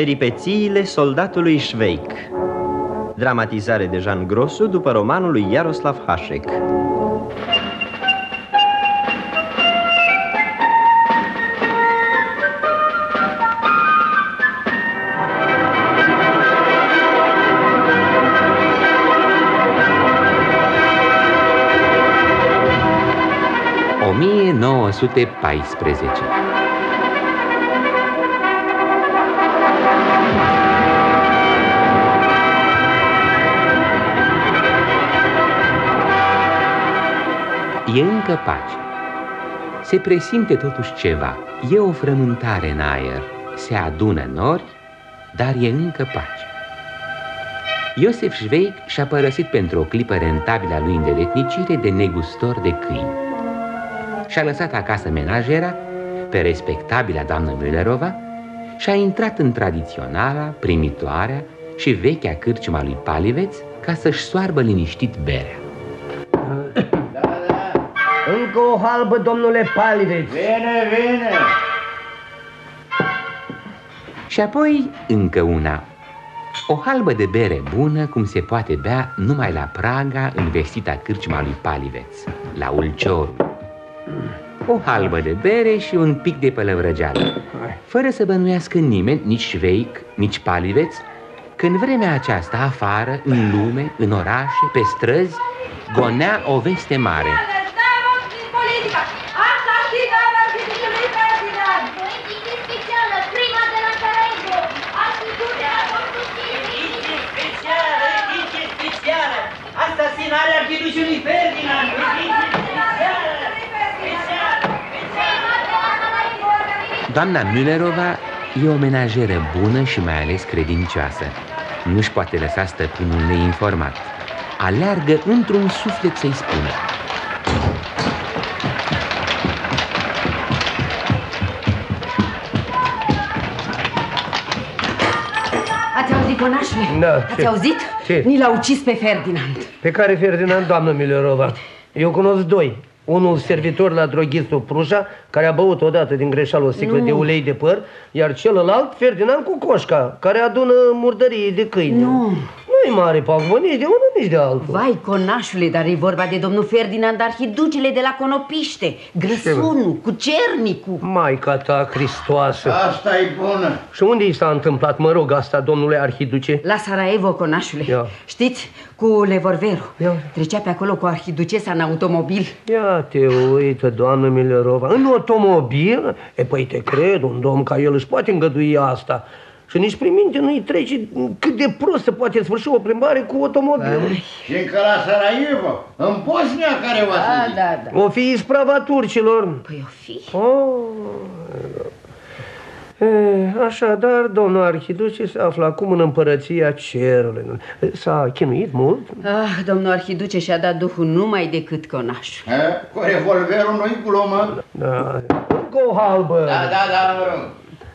Peripețiile soldatului Șveic Dramatizare de Jean Grosu după romanul lui Iaroslav Hașek O 1914 E încă pace. Se presimte totuși ceva. E o frământare în aer. Se adună nori, dar e încă pace. Iosef Șveic și-a părăsit pentru o clipă rentabilă lui îndeletnicire de negustor de câini. Și-a lăsat acasă menajera pe respectabila doamnă Müllerova și a intrat în tradiționala, primitoarea și vechea cârciuma lui Paliveț ca să-și soarbă liniștit berea. Încă o halbă, domnule Paliveț. Vine, vine. Și apoi încă una. O halbă de bere bună cum se poate bea numai la Praga în vestita cârciuma lui Paliveț, la Ulciorul. O halbă de bere și un pic de pălăvrăgeală, fără să bănuiască nimeni, nici Șveic, nici Paliveț, că în vremea aceasta afară, în lume, în orașe, pe străzi, gonea o veste mare. Asasinarea Ghidușului Ferdinand! Doamna Müllerova e o menajeră bună și mai ales credincioasă. Nu-și poate lăsa stăpânul neinformat. Aleargă într-un suflet să-i spună. Ați auzit, conașule? Da, Ați ce? auzit? Ce? Ni l-a ucis pe Ferdinand. Pe care Ferdinand, doamnă Milerova? Eu cunosc doi. Unul servitor la droghistul Prușa, care a băut odată din greșeală o sticlă Nu. de ulei de păr, iar celălalt, Ferdinand cu coșca, care adună murdării de câini. Nu. Nu-i mare pagubă nici de unul, nici de altul. Vai, conașule, dar e vorba de domnul Ferdinand Arhiducele de la Conopiște, grăsunul, cu cernicul. Maica ta, Cristoasă. Asta e bună. Și unde i s-a întâmplat, mă rog, asta, domnule Arhiduce? La Sarajevo, conașule. Ia. Știți, cu levorverul. Ia. Trecea pe acolo cu arhiducesa în automobil. Ia te uită, doamnă Milerova, în automobil? E, păi te cred, un domn ca el își poate îngădui asta. Și nici prin minte nu-i trece cât de prost se poate sfârși o plimbare cu automobil. Și încă la Sarajevo, în Bosnia care va să Da, zic. da, da. O fi isprava turcilor. Păi o fi. Oh. E, așadar, domnul arhiduce se află acum în împărăția cerului. S-a chinuit mult? Ah, domnul arhiduce și-a dat duhul numai decât conașul. E, Cu revolverul nu-i glumă. Da. Încă o halbă. Da, da, da, mă rog.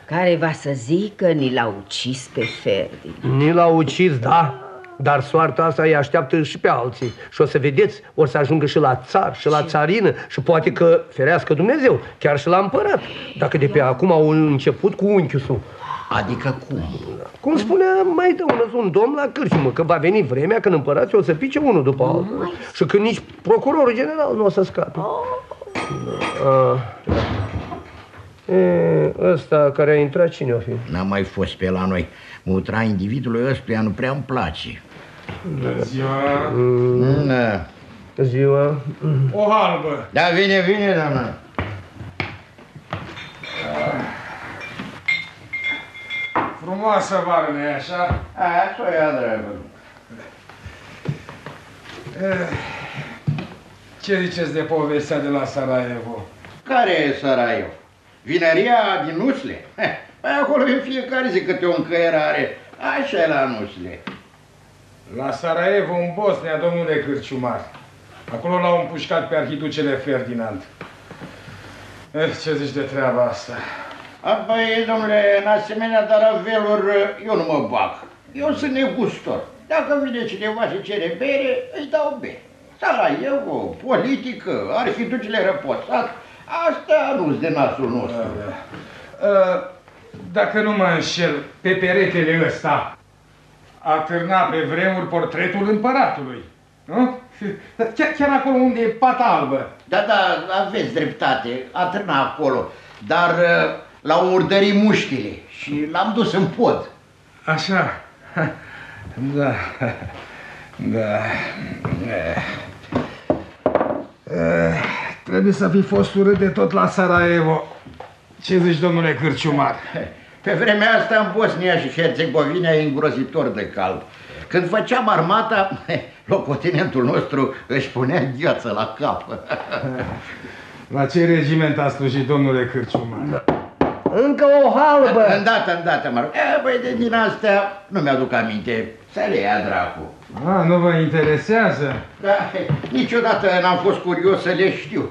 Care va să zică ni l-a ucis pe Ferdinand. Ni l-a ucis, da, dar soarta asta îi așteaptă și pe alții. Și o să vedeți, o să ajungă și la țar, și la țarină, și poate că, ferească Dumnezeu, chiar și la împărat. Dacă de pe acum au început cu unchiusul. Adică cum? Cum spunea mai de un, un domn la cârciumă, că va veni vremea când împărații o să pice unul după altul. Și când nici procurorul general nu o să scape. Ah. E, ăsta care a intrat, cine o fi? N-a mai fost pe la noi. Mutra individului ăstuia nu prea îmi place. Ziua, Mm. Da. Ziua. o halbă. Da, vine, vine, doamna. Frumoasă vară, nu așa? Aia, să o ia, dragă. Ce ziceți de povestea de la Sarajevo? Care e Sarajevo? Vineria din Nusle? Heh, Păi acolo în fiecare zi câte o încăierare. Așa e la Nusle. La Sarajevo, în Bosnia, domnule Cârciumar. Acolo l-au împușcat pe arhiducele Ferdinand. Eh, ce zici de treaba asta? Apoi, domnule, în asemenea taraveluri, eu nu mă bag. Eu sunt negustor. Dacă vine cineva și cere bere, îți dau bere. Sarajevo, politică, arhiducele răposat, astea nu sunt de nasul nostru. Uh, Dacă nu mă înșel, pe peretele ăsta a târnat pe vremuri portretul împăratului. Nu? Chiar, chiar acolo unde e pata albă. Da, da, aveți dreptate, a târnat acolo, dar uh, l-au urdărit mușchile și l-am dus în pod. Așa. Da. Da. Eh, Trebuie să fi fost urât de tot la Sarajevo. Ce zici, domnule Cârciumar? Pe vremea asta în Bosnia și Herțegovina e îngrozitor de cald. Când făceam armata, locotenentul nostru își punea gheață la cap. La ce regiment a slujit, domnule Cârciumar? Încă o halbă! Îndată, îndată, mă rog. E, băi, de din astea nu mi-aduc aminte. Să le ia dracu. A, nu vă interesează? Da, niciodată n-am fost curios să le știu.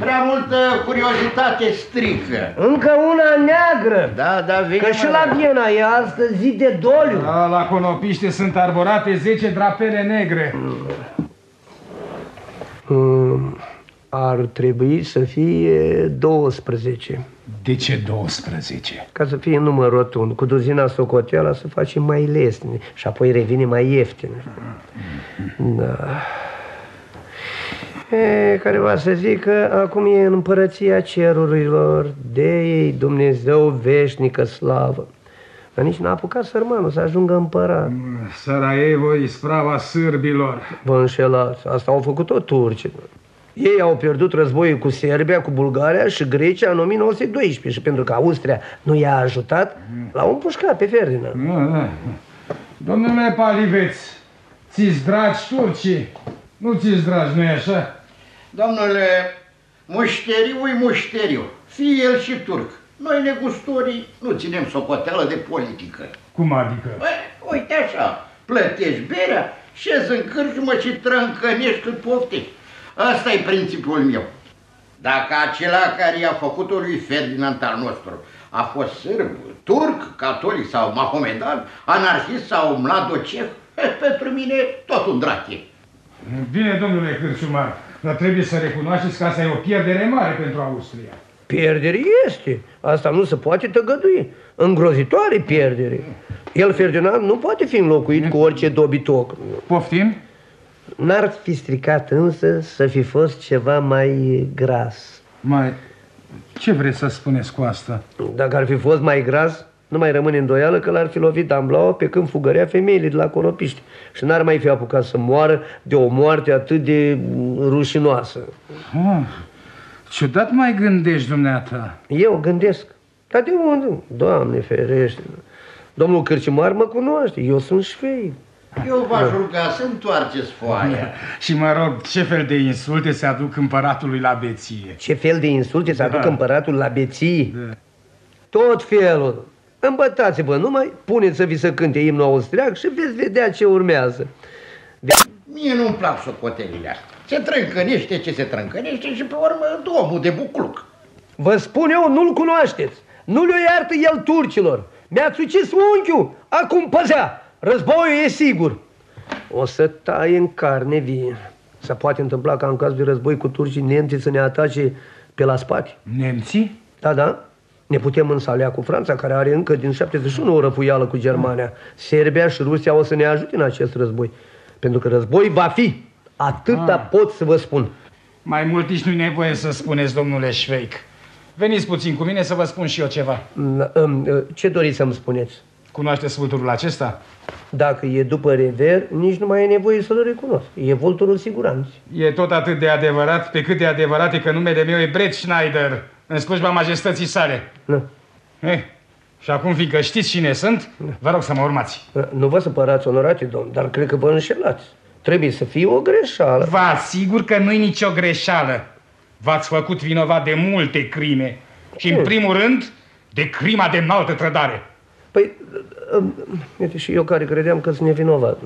Prea multă curiozitate strică. Încă una neagră! Da, da, vine. Că și mă, la da. Viena e astăzi zi de doliu. Da, la Conopiște sunt arborate 10 drapele negre. Mm, Ar trebui să fie 12. De ce 12? Ca să fie număr rotund, cu duzina socoteala să facem mai lesne și apoi revine mai ieftin. Da. E, care va să zică, acum e în împărăția cerurilor, de ei Dumnezeu veșnică slavă. Dar nici n-a apucat sărmanul să ajungă împărat. Sarajevo, isprava sârbilor. Vă înșelați, asta au făcut-o turcii. Ei au pierdut războiul cu Serbia, cu Bulgaria și Grecia în 1912 și pentru că Austria nu i-a ajutat, l-au împușcat pe Ferdinand. Da, da. Domnule Paliveț, ți-ți dragi turcii? Nu ți-ți dragi, nu-i așa? Domnule, mușteriu e mușteriu, fie el și turc. Noi, negustorii, nu ținem socoteală de politică. Cum adică? Bă, uite așa, plătești berea, șezi în cârciumă și trâncănești cât poftești. Asta e principiul meu. Dacă acela care i-a făcut-o lui Ferdinand al nostru a fost sârb, turc, catolic sau mahomedan, anarhist sau mladocev, pentru mine tot un drache. Bine, domnule Cârciumar, dar trebuie să recunoașteți că asta e o pierdere mare pentru Austria. Pierdere este. Asta nu se poate tăgădui. Îngrozitoare pierdere. El, Ferdinand, nu poate fi înlocuit cu orice dobitoc. Poftim? N-ar fi stricat însă să fi fost ceva mai gras. Mai... Ce vreți să spuneți cu asta? Dacă ar fi fost mai gras, nu mai rămâne îndoială că l-ar fi lovit Amblaua pe când fugărea femeile de la Conopiști și n-ar mai fi apucat să moară de o moarte atât de rușinoasă. Oh, ciudat mai gândești, dumneata. Eu gândesc, dar de unde? Doamne ferește! Domnul Cârcimar mă cunoaște, eu sunt șfei. Eu v-aș ruga să întoarceți foaia. Și mă rog, ce fel de insulte se aduc împăratului la beție? Ce fel de insulte să aduc Da. împăratul la beții? Da. Tot felul. Îmbătați-vă numai, puneți să vi se cânte imnul austriac și veți vedea ce urmează. Mie nu-mi plac socotelile astea. Se trâncănește ce se trâncănește și pe urmă omul de bucluc. Vă spun eu, nu-l cunoașteți. Nu le iartă el turcilor. Mi-ați ucis unchiul, acum păzea. Războiul e sigur. O să taie în carne vie. Se poate întâmpla ca în caz de război cu turcii nemții să ne atace pe la spate. Nemții? Da, da. Ne putem însalea cu Franța, care are încă din 71 o răpuială cu Germania. Serbia și Rusia o să ne ajute în acest război. Pentru că război va fi. Atâta pot să vă spun. Mai mult nici nu-i nevoie să spuneți, domnule Șveic. Veniți puțin cu mine să vă spun și eu ceva. Mm, um, Ce doriți să-mi spuneți? Cunoașteți vulturul acesta? Dacă e după rever, nici nu mai e nevoie să-l recunosc. E vulturul siguranței. E tot atât de adevărat, pe cât de adevărat e că numele meu e Brett Schneider, în slujba majestății sale. Nu. Eh, și acum, fiindcă știți cine sunt, vă rog să mă urmați. Nu vă supărați, onorate domn, dar cred că vă înșelați. Trebuie să fie o greșeală. Vă asigur că nu-i nicio greșeală. V-ați făcut vinovat de multe crime. Și, în Ce? primul rând, de crima de înaltă trădare. Păi, um, uite, și eu care credeam că sunt nevinovat.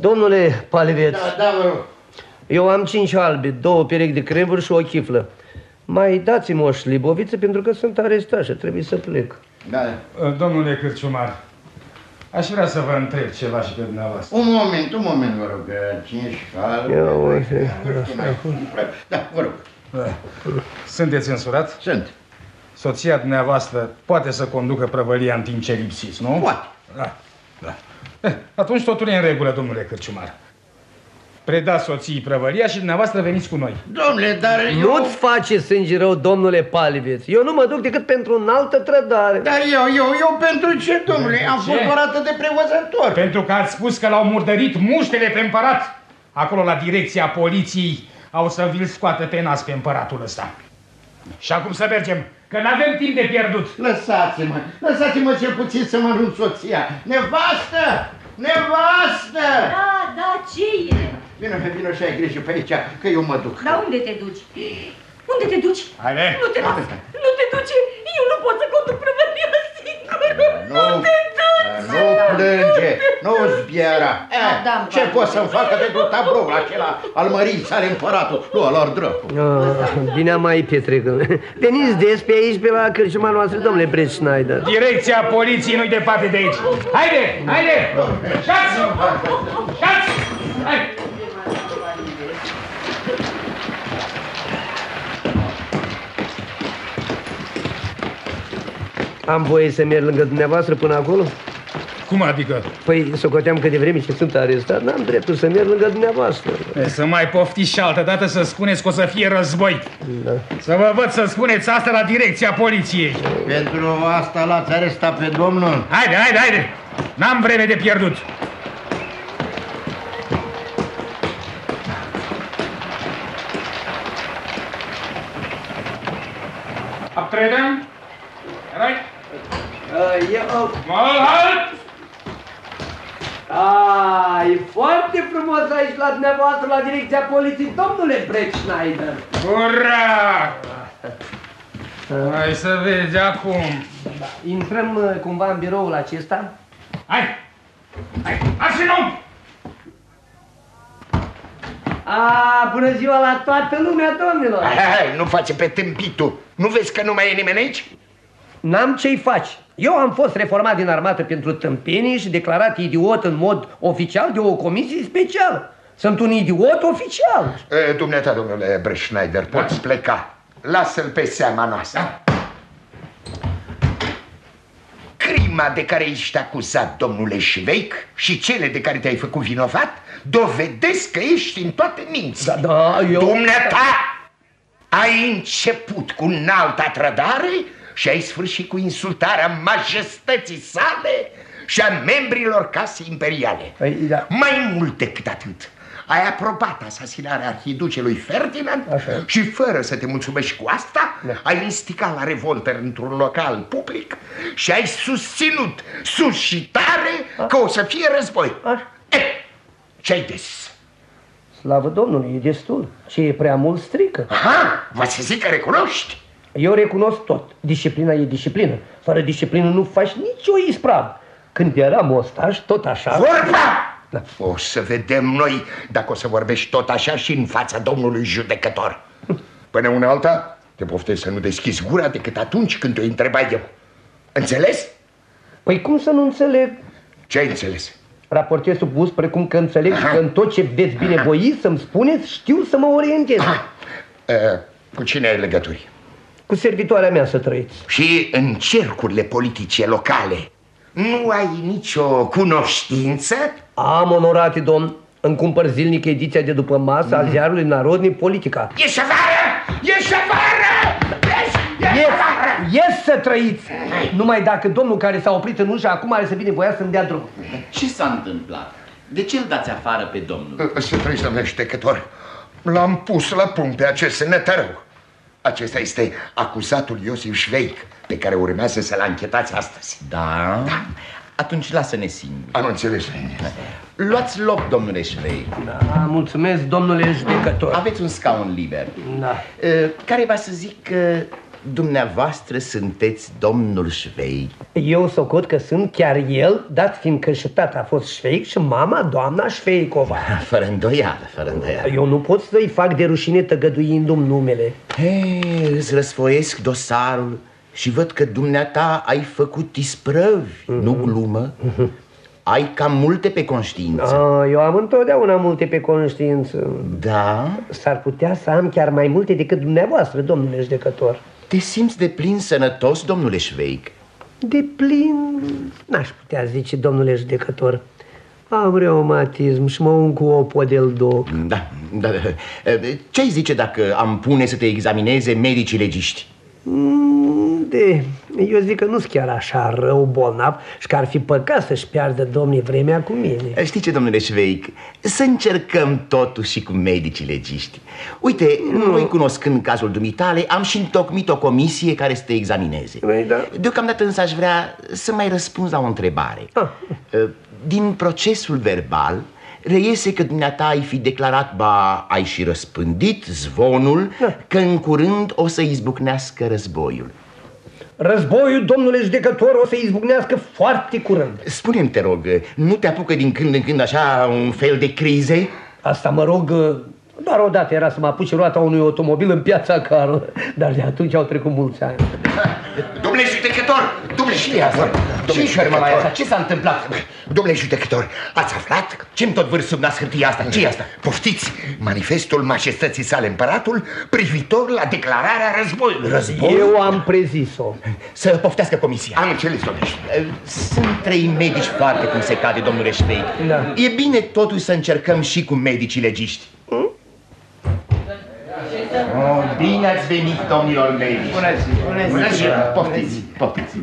Domnule Paliveț, Da, da, vă rog. eu am cinci albe, două perechi de cremvuri și o chiflă. Mai dați-mi o șliboviță pentru că sunt arestat și trebuie să plec. Da. Domnule Cârciumar, aș vrea să vă întreb ceva și pe dumneavoastră. Un moment, un moment, vă rog. Cine și calme. Ia uite. Da, vă rog. Sunteți însurat? Sunt. Soția dumneavoastră poate să conducă prăvălia în timp ce lipsiți, nu? Poate. Da, da. Eh, atunci totul e în regulă, domnule Cârciumar. Predați soției prăvălia și dumneavoastră veniți cu noi. Domnule, dar eu... Nu-ți face sânge rău, domnule Paliveț. Eu nu mă duc decât pentru un altă trădare. Dar eu, eu, eu pentru ce, domnule? Am ce? fost doar atât de prevăzător. Pentru că ați spus că l-au murdărit muștele pe împărat. Acolo, la direcția poliției, au să vi-l scoată pe nas pe împăratul ăsta. Și acum să mergem, că n-avem timp de pierdut. Lăsați-mă, lăsați-mă cel puțin să mă arunc soția. Nevastă! Nevastă! Da, da, ce e? Vino, vino și ai grijă pe aici, că eu mă duc. Dar unde te duci? Unde te duci? Haide! Nu te las, nu te duci! Eu nu pot să conduc prăvălia singură! Nu, te duci! nu plânge, nu zbiera. Eh, da, ce da. pot să-mi facă pentru tabloul acela al mării sale împăratul? Nu, al dracu. Ah, bine am mai petrecut. Veniți des pe aici, pe la cărciuma noastră, domnule Brett Schneider. Direcția poliției nu-i departe de aici. Haide, haide! Șați! Șați! Hai! Am voie să merg lângă dumneavoastră până acolo? Cum adică? Păi, socoteam că de vreme ce sunt arestat, n-am dreptul să merg lângă dumneavoastră. E, Să mai poftiți și altă dată să spuneți că o să fie război. Da. Să vă văd să spuneți asta la direcția poliției. Pentru asta l-ați arestat pe domnul? Haide, haide, haide! N-am vreme de pierdut. Eu... Mal halt! A, e foarte frumos aici la dumneavoastră, la direcția poliției, domnule Brett Schneider. Ura! Hai să vezi acum. Intrăm uh, cumva în biroul acesta? Hai! Hai! Așa nu! A, bună ziua la toată lumea, domnilor! Hai, hai, hai, nu face pe tâmpitul. Nu vezi că nu mai e nimeni aici? N-am ce-i faci. Eu am fost reformat din armată pentru tâmpenii și declarat idiot în mod oficial de o comisie specială. Sunt un idiot oficial. E, Dumneata, domnule Breschneider, poți pleca. Lasă-l pe seama noastră. Crima de care ești acuzat, domnule Șveic, și cele de care te-ai făcut vinovat, dovedesc că ești în toate minți. Da, da, eu... Dumneata, ai început cu înalta trădare și ai sfârșit cu insultarea majestății sale și a membrilor casei imperiale. Păi, da. Mai mult decât atât, ai aprobat asasinarea arhiducelui Ferdinand Așa. și fără să te mulțumești cu asta, Da. ai instigat la revoltă într-un local public și ai susținut sus și tare că o să fie război. Așa. Eh, ce-ai des? Slavă Domnului, e destul. Ce e prea mult strică. Aha, vă să zic că recunoști. Eu recunosc tot. Disciplina e disciplină. Fără disciplină nu faci nicio ispravă. Când eram ostaș, tot așa... Vorba! Da. O să vedem noi dacă o să vorbești tot așa și în fața domnului judecător. Până una alta, te poftesc să nu deschizi gura decât atunci când te întrebai eu. Înțeles? Păi cum să nu înțeleg? Ce ai înțeles? Raportez sub buz precum că înțeleg Aha. că în tot ce veți binevoi să-mi spuneți, știu să mă orientez. Ah, uh, cu cine ai legături? Cu servitoarea mea să trăiți. Și în cercurile politice locale nu ai nicio cunoștință? Am, onorate domn, îmi cumpăr zilnic ediția de după masă a ziarului Narodnic Politica. Ești afară! Ești afară! Ești, ești Ies, afară! ies să trăiți! Numai dacă domnul care s-a oprit în ușă acum are să vină voia să-mi dea drum. Ce s-a întâmplat? De ce îl dați afară pe domnul? Să trăiți, domnule judecător. L-am pus la punct pe acest nătărău. Acesta este acuzatul Iosif Șveic, pe care urmează să-l anchetați astăzi. Da? da. Atunci lasă-ne singuri. Am înțeles. Luați loc, domnule Șvei. Da, mulțumesc, domnule judecător. Aveți un scaun liber. Da. Uh, Care va să zic că dumneavoastră sunteți domnul Șvei. Eu socot că sunt chiar el, dat fiindcă și tata a fost șfeic și mama doamna Șveicova. Fără îndoială, fără îndoială. Eu nu pot să-i fac de rușine tăgăduindu-mi numele. Hei, îți răsfoiesc dosarul și văd că dumneata ai făcut isprăvi, nu glumă. ai cam multe pe conștiință. A, eu am întotdeauna multe pe conștiință. Da? S-ar putea să am chiar mai multe decât dumneavoastră, domnule judecător. Te simți de plin sănătos, domnule Șveic? De plin, n-aș putea zice, domnule judecător. Am reumatism și mă un cu o podeldo. Da, da, da. Ce-ai zice dacă am pune să te examineze medicii legiști? Mm, De, eu zic că nu-s chiar așa rău bolnav și că ar fi păcat să-și piardă domnii vremea cu mine. Știi ce, domnule Șveic? Să încercăm totuși și cu medicii legiști. Uite, mm. noi cunoscând cazul dumitale, am și întocmit o comisie care să te examineze. Păi, da. Deocamdată însă aș vrea să mai răspunzi la o întrebare. Ah. Din procesul verbal, reiese că dumneata ai fi declarat, ba, ai și răspândit zvonul Da. că în curând o să izbucnească războiul. Războiul, domnule judecător, o să izbucnească foarte curând. Spune-mi, te rog, nu te apucă din când în când așa un fel de crize? Asta mă rog, doar odată era să mă apuce roata unui automobil în piața Carol, dar de atunci au trecut mulți ani. Domnule judecător, domnule judecător, domnule judecător, Ce s-a întâmplat? domnule judecător, ați aflat? Ce-mi tot vârf sub nas hârtia asta? ce e asta? Poftiți, manifestul majestății sale împăratul privitor la declararea războiului. Război? Eu am prezis-o. Să poftească comisia. Am înțeles, domnule. Sunt trei medici foarte cum se cade, domnule Șveic. Da. E bine totuși să încercăm și cu medicii legiști. Oh, bine ați venit, domnilor medici. Bună ziua! Bună ziua! Poftiți, poftiți.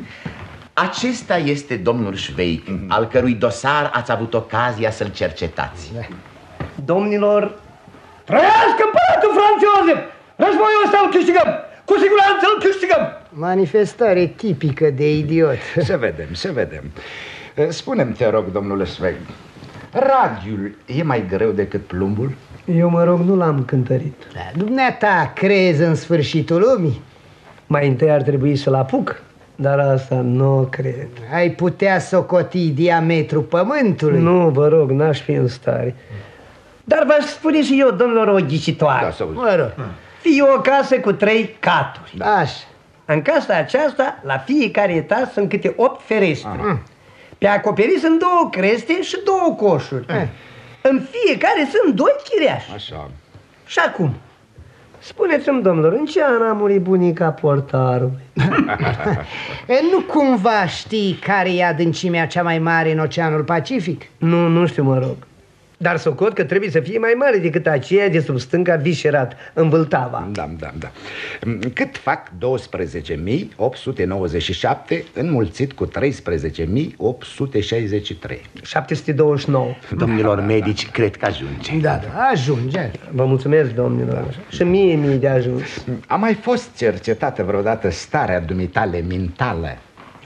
Acesta este domnul Șveic, al cărui dosar ați avut ocazia să-l cercetați. Domnilor, trăiască împăratul Franț Iosef! Războiul ăsta îl câștigăm! Cu siguranță îl câștigăm! Manifestare tipică de idiot. Să vedem, să vedem. Spune-mi, te rog, domnule Sveg, radiul e mai greu decât plumbul? Eu mă rog, nu l-am cântărit. Da, Dumneata crezi în sfârșitul lumii? Mai întâi ar trebui să-l apuc, dar asta nu cred. Ai putea socoti diametrul pământului? Nu, vă rog, n-aș fi în stare. Dar vă spune și eu, domnilor, o ghicitoare. Da, să auzi. Mă rog, Fie o casă cu trei caturi. așa. În casa aceasta, la fiecare etaj sunt câte opt ferestre. Pe acoperiș sunt două creste și două coșuri. În fiecare sunt doi chiriași. Așa. Și acum, spuneți-mi, domnilor, în ce an a murit bunica portarului? E, nu cumva știi care e adâncimea cea mai mare în Oceanul Pacific? Nu, nu știu, mă rog. Dar socot că trebuie să fie mai mare decât aceea de sub stânca Vișerat, în Vâltava. Da, da, da. Cât fac 12.897 înmulțit cu 13.863? 729. Domnilor medici, cred că ajunge. Da, da, ajunge. Vă mulțumesc, domnilor. Și mie mie de ajuns. A mai fost cercetată vreodată starea dumitale mentală?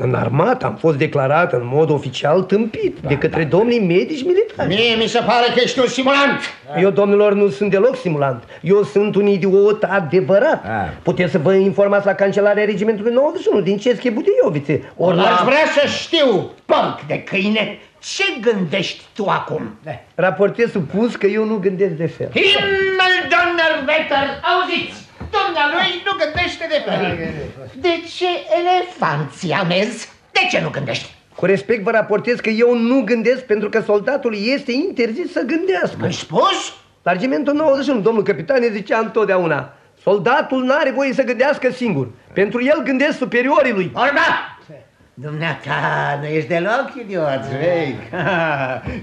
În armată am fost declarat în mod oficial tâmpit de către domnii medici militari. Mie mi se pare că ești un simulant. Eu, domnilor, nu sunt deloc simulant. Eu sunt un idiot adevărat. Ah. Puteți să vă informați la cancelarea regimentului 91 din Cesche Budeiovițe. Ori Aș la... vrea să știu, porc de câine, ce gândești tu acum? Raportez supus că eu nu gândesc de fel. Himmel, Donnerwetter, auziți! Dumnealui nu gândește de fel. De ce elefanții amezi? De ce nu gândești? Cu respect vă raportez că eu nu gândesc pentru că soldatul este interzis să gândească. Ai spus? La regimentul 91, domnul capitan ne zicea întotdeauna Soldatul n-are voie să gândească singur. Pentru el gândesc superiorii lui. Orba! Dumneata, nu ești deloc idiot, vei.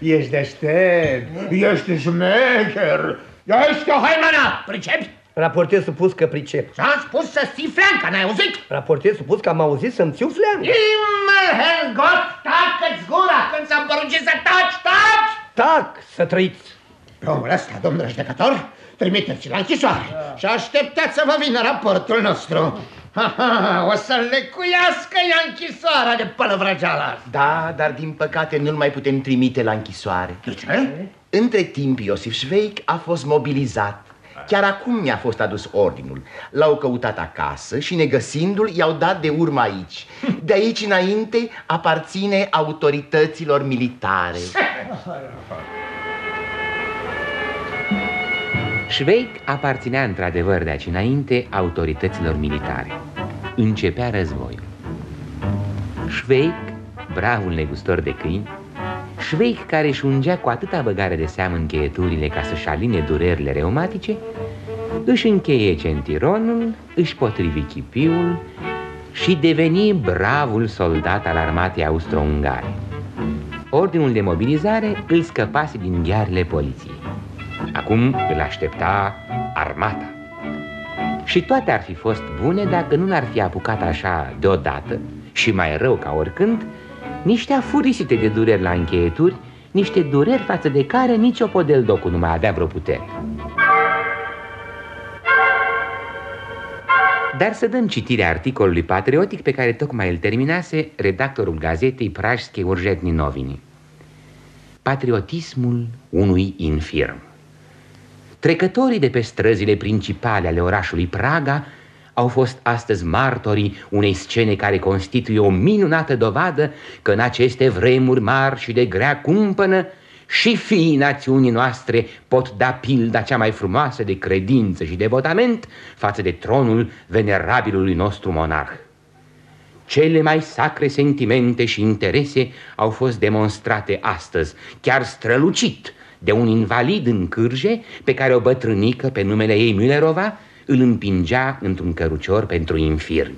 Ești deștept, ești șmecher, ești o haimana, pricepi? Raportez supus că pricep. Și-am spus să ții flanca, n-ai auzit? Raportez supus că am auzit să-mi țiu fleană. Himmel, Herrgott, tacă-ți gura când s-a porunci să taci, taci! Tac, să trăiți. Pe omul ăsta, domnule judecător, trimiteți-l la închisoare și așteptați să vă vină raportul nostru. Ha, ha, o să lecuiască ea închisoarea de pălăvrăgeala. Da, dar din păcate nu-l mai putem trimite la închisoare. De ce? Între timp, Iosif Șveic a fost mobilizat. Chiar acum mi-a fost adus ordinul. L-au căutat acasă și negăsindu-l i-au dat de urmă aici. De aici înainte aparține autorităților militare. Șveic aparținea într-adevăr de aici înainte autorităților militare. Începea războiul. Șveic, bravul negustor de câini, Șveic, care își ungea cu atâta băgare de seamă încheieturile ca să-și aline durerile reumatice, își încheie centironul, își potrivi chipiul și deveni bravul soldat al armatei austro-ungare. Ordinul de mobilizare îl scăpase din ghearele poliției. Acum îl aștepta armata. Și toate ar fi fost bune dacă nu l-ar fi apucat așa deodată și mai rău ca oricând, niște afurisite de dureri la încheieturi, niște dureri față de care nici o podeldocu nu mai avea vreo putere. Dar să dăm citirea articolului patriotic pe care tocmai îl terminase redactorul gazetei Prașsche Urjetni Novini. Patriotismul unui infirm. Trecătorii de pe străzile principale ale orașului Praga au fost astăzi martorii unei scene care constituie o minunată dovadă că în aceste vremuri mari și de grea cumpănă și fiii națiunii noastre pot da pilda cea mai frumoasă de credință și devotament față de tronul venerabilului nostru monarh. Cele mai sacre sentimente și interese au fost demonstrate astăzi, chiar strălucit, de un invalid în cârje pe care o bătrânică pe numele ei Müllerova îl împingea într-un cărucior pentru infirmi.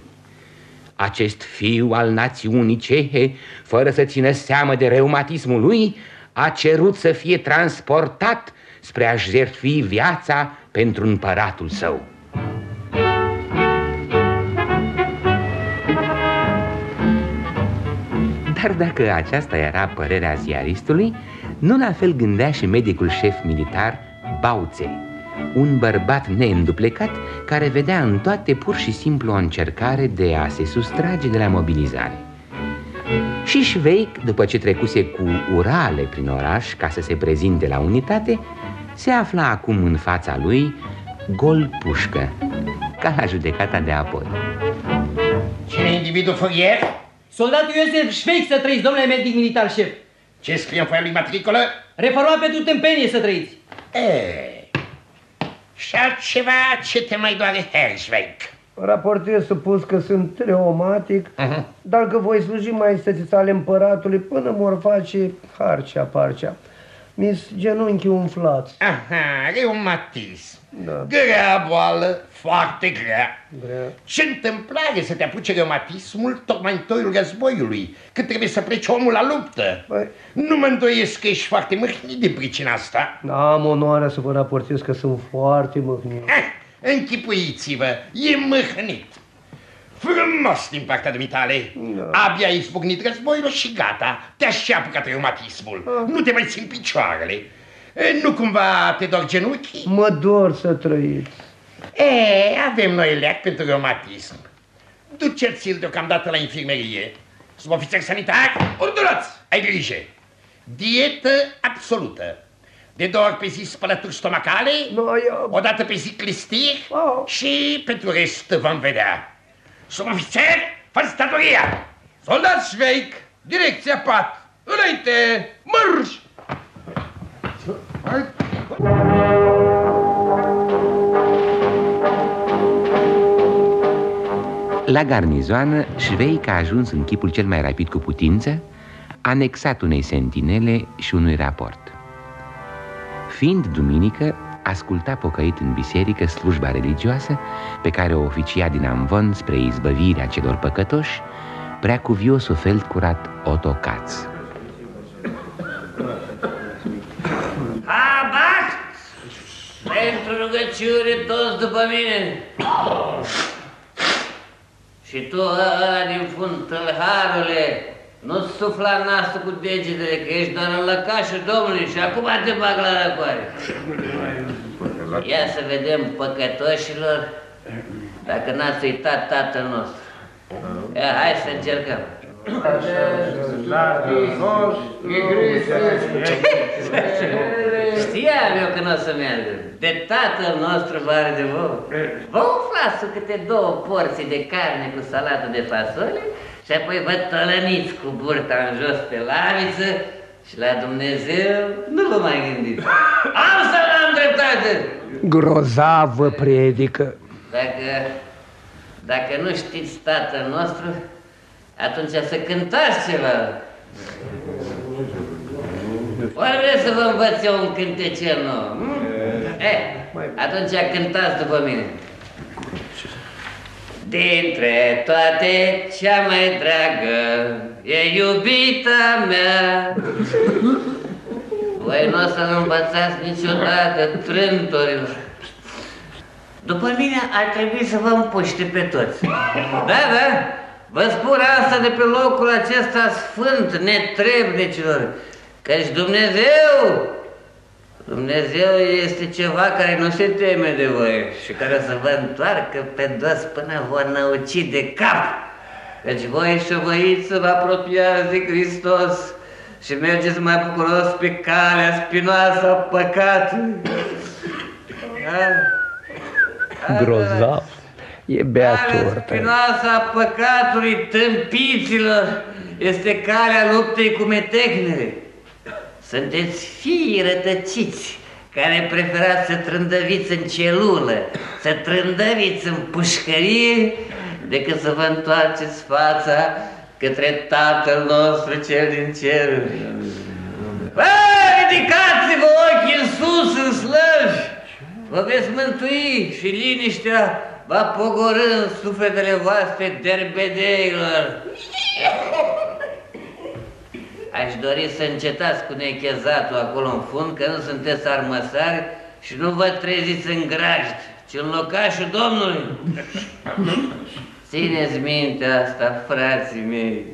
Acest fiu al națiunii cehe, fără să țină seamă de reumatismul lui, a cerut să fie transportat spre a-și jertfi viața pentru împăratul său. Dar dacă aceasta era părerea ziaristului, nu la fel gândea și medicul șef militar Bauțe, un bărbat neînduplecat care vedea în toate pur și simplu o încercare de a se sustrage de la mobilizare. Și Șveic, după ce trecuse cu urale prin oraș ca să se prezinte la unitate, se afla acum în fața lui gol pușcă, ca la judecata de apoi. Cine e individul furier? Soldatul Iosef Șveic să trăiți, domnule medic militar șef. Ce scrie în foaia lui matricolă? Reformat pentru tâmpenie să trăiți. E, și altceva ce te mai doare, Herzweig? Raportez supus că sunt reumatic, uh-huh. dar că voi sluji mai ale împăratului până mor face harcea parcea. Mis genunchii umflați. Aha, reumatism. Da. Grea boală, foarte grea. grea. Ce întâmplare să te apuce reumatismul tocmai în toiul războiului, când trebuie să plece omul la luptă. Băi. Nu mă îndoiesc că ești foarte mâhnit din pricina asta. Am onoarea să vă raportez că sunt foarte mâhnit. Eh, închipuiți-vă, e mâhnit. Frumos din partea dumitale. Da. Abia ai izbucnit războiul și gata, te-a și apucat reumatismul. Ah. Nu te mai țin picioarele. Nu cumva te dor genunchii? Mă dor să trăiți. E, avem noi leac pentru reumatism. Duceți-l deocamdată la infirmerie. ofițer sanitar, ordonați, ai grijă. Dietă absolută. De două ori pe zi spălături stomacale, no, eu... o dată pe zi clistir oh. și pentru rest vom vedea. ofițer, fă statoria! Soldat Șveic, direcția 4, înainte, mărș! La garnizoană, Șveic a ajuns în chipul cel mai rapid cu putință, anexat unei sentinele și unui raport. Fiind duminică, asculta pocăit în biserică slujba religioasă pe care o oficia din Amvon spre izbăvirea celor păcătoși, prea cuviosul fel curat Otocaț. Abac! Pentru rugăciune toți după mine. Și tu, ăla din fund, tâlharule, nu sufla nasul cu degetele, că ești doar în lăcașul Domnului și acum te bag la răcoare. Ia să vedem păcătoșilor dacă n-ați uitat tatăl nostru. Ia, hai să încercăm. Știam eu că nu o să meargă. De tatăl nostru mare de vouă. Vă umflați câte două porții de carne cu salată de fasole și apoi vă tălăniți cu burta în jos pe laviță și la Dumnezeu nu vă mai gândiți. Am să am dreptate! Grozavă predică. Dacă, dacă nu știți tatăl nostru, atunci să cântați ceva. Oare vreți să vă învăț eu un cântecel nou? hm? Eh, atunci cântați după mine. Dintre toate cea mai dragă e iubita mea Voi nu o să învățați niciodată trântorilor După mine ar trebui să vă împuște pe toți Da, da, vă spun asta de pe locul acesta sfânt netrebnicilor Căci Dumnezeu Dumnezeu este ceva care nu se teme de voi și care o să vă întoarcă pe dos până vă năuci de cap. Căci voi șovăiți să vă apropiați de Hristos și mergeți mai bucuros pe calea spinoasă a păcatului. Da? Grozav. E beatur. Spinoasă a păcatului tâmpiților este calea luptei cu metehnele. Sunteți fii rătăciți care preferați să trândăviți în celulă, să trândăviți în pușcărie, decât să vă întoarceți fața către Tatăl nostru cel din cer. Bă, ridicați-vă ochii în sus, în slăvi! Vă veți mântui și liniștea va pogorâ în sufletele voastre derbedeilor. Aș dori să încetați cu nechezatul acolo în fund, că nu sunteți armăsari și nu vă treziți în grajd, ci în locașul Domnului. Țineți minte asta, frații mei.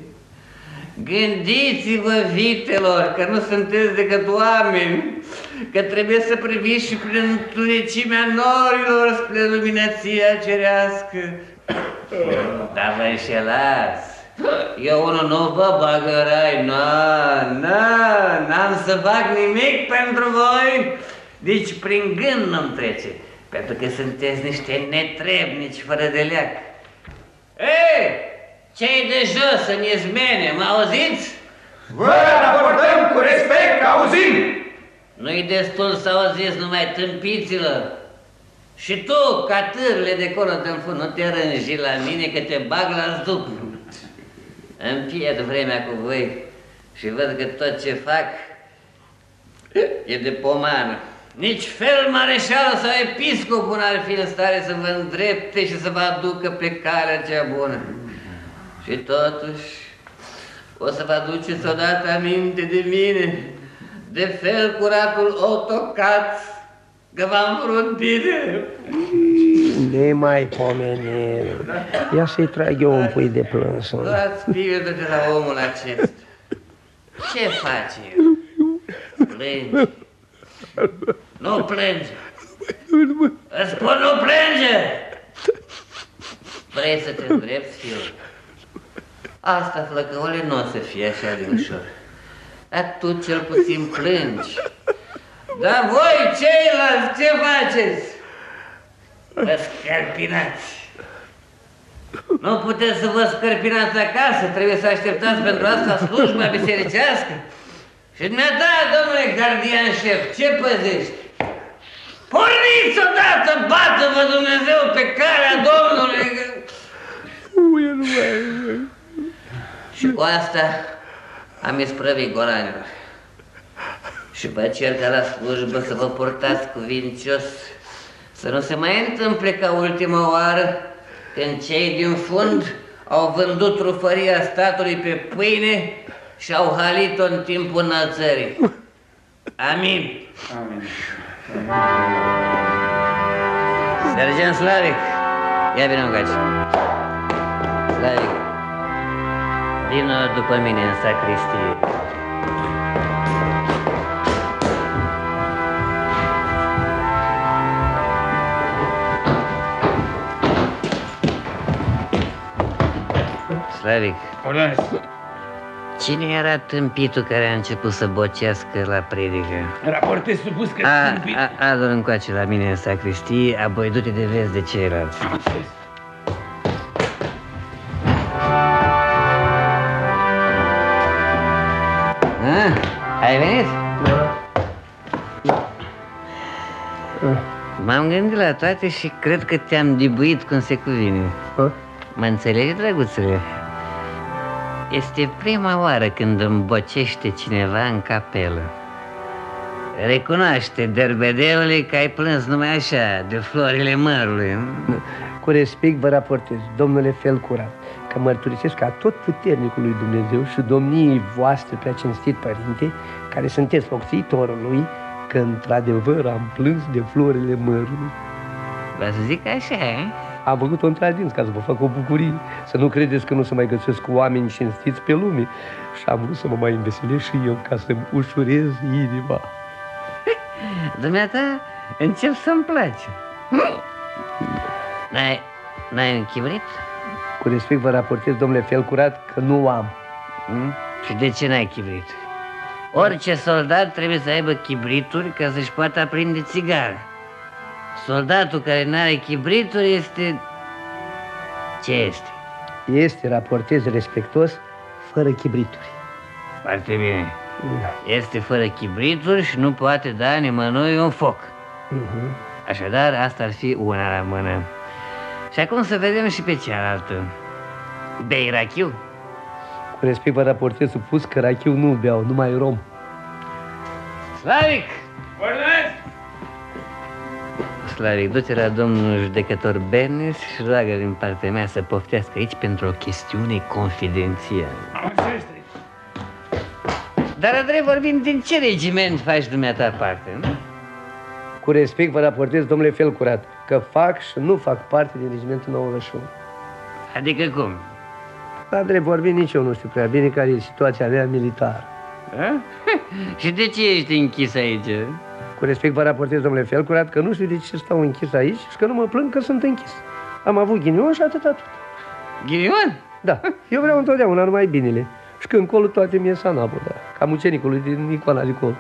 Gândiți-vă, vitelor, că nu sunteți decât oameni, că trebuie să priviți și prin întunecimea norilor spre luminăția cerească. Dar vă înșelați. Eu unul nu vă bag în rai, na, na, n-am să fac nimic pentru voi, nici prin gând nu-mi trece, pentru că sunteți niște netrebnici fără de leac. Ei, cei de jos în izmene, mă auziți? Vă raportăm cu respect, auzim! Nu-i destul să auziți numai tâmpiților. Și tu, ca târle de acolo de fund, nu te rânji la mine că te bag la zdup. Îmi pierd vremea cu voi și văd că tot ce fac e de pomană. Nici fel mareșal sau episcopul n-ar fi în stare să vă îndrepte și să vă aducă pe calea cea bună. Și totuși o să vă aduceți odată aminte de mine, de fel curatul autocat, că v-am vrut bine. Nemai pomenit. Ia să-i trag eu un pui de plâns. Luați pildă de la omul acesta. Ce face el? Plânge. Nu plânge. Îți spun nu plânge! Vrei să te îndrepți, fiul? Asta, flăcăule, nu o să fie așa de ușor. Dar tu cel puțin plângi. Dar voi, ceilalți, ce faceți? Vă scărpinați. Nu puteți să vă scărpinați acasă, trebuie să așteptați pentru asta slujba bisericească. Și dumneata, domnule gardian șef, ce păzești? Porniți odată, bată-vă Dumnezeu pe calea Domnului! Și cu asta am isprăvit golanilor. Și vă cer ca la slujbă să vă purtați cuvincios, să nu se mai întâmple ca ultima oară când cei din fund au vândut rufăria statului pe pâine și au halit-o în timpul înălțării. Amin. Amin. Sergent Slavic, ia vină încoace. Slavic, vină după mine în sacristie. Slavic, cine era tâmpitul care a început să bocească la predică? Raportez supus că A, tâmpit. a, adu-l încoace la mine în sacristie, apoi du-te de vezi de ceilalți. Ah, ai venit? M-am gândit la toate și cred că te-am dibuit cum se cuvine. Mă înțelegi, drăguțule? Este prima oară când îmi bocește cineva în capelă. Recunoaște, derbedeule, că ai plâns numai așa, de florile mărului. Cu respect vă raportez, domnule Felcurat, că mărturisesc ca tot puternicul lui Dumnezeu și domniei voastre prea cinstit părinte, care sunteți locțitorul lui, că într-adevăr am plâns de florile mărului. Vă să zic așa, eh? Am făcut-o într-adins ca să vă fac o bucurie, să nu credeți că nu se mai găsesc oameni cinstiți pe lume. Și am vrut să mă mai înveselesc și eu ca să-mi ușurez inima. Dumneata, încep să-mi place. N-ai, n-ai un chibrit? Cu respect vă raportez, domnule Felcurat, că nu am. Hmm? Și de ce n-ai chibrit? Orice soldat trebuie să aibă chibrituri ca să-și poată aprinde țigară. Soldatul care n-are chibrituri este... Ce este? Este, raportez respectos, fără chibrituri. Foarte bine. Este fără chibrituri și nu poate da nimănui un foc. Uh-huh. Așadar, asta ar fi una la mână. Și acum să vedem și pe cealaltă. Bei rachiu? Cu respect vă raportez supus că rachiu nu beau, numai rom. Slavic! Ordonez! Slavic, du-te la domnul judecător Bernes și roagă din partea mea să poftească aici pentru o chestiune confidențială. Am înțeles, Dar, Andrei, vorbim din ce regiment faci dumneata parte, nu? Cu respect vă raportez, domnule Felcurat, că fac și nu fac parte din regimentul 91. Adică cum? La drept vorbim, nici eu nu știu prea bine care e situația mea militară. A? și de ce ești închis aici? Cu respect vă raportez, domnule Felcurat, că nu știu de ce stau închis aici și că nu mă plâng că sunt închis. Am avut ghinion și atât, atât. Ghinion? Da, eu vreau întotdeauna numai binele. Și când colo toate mi-e sanapoda, ca mucenicului din icoana de colo.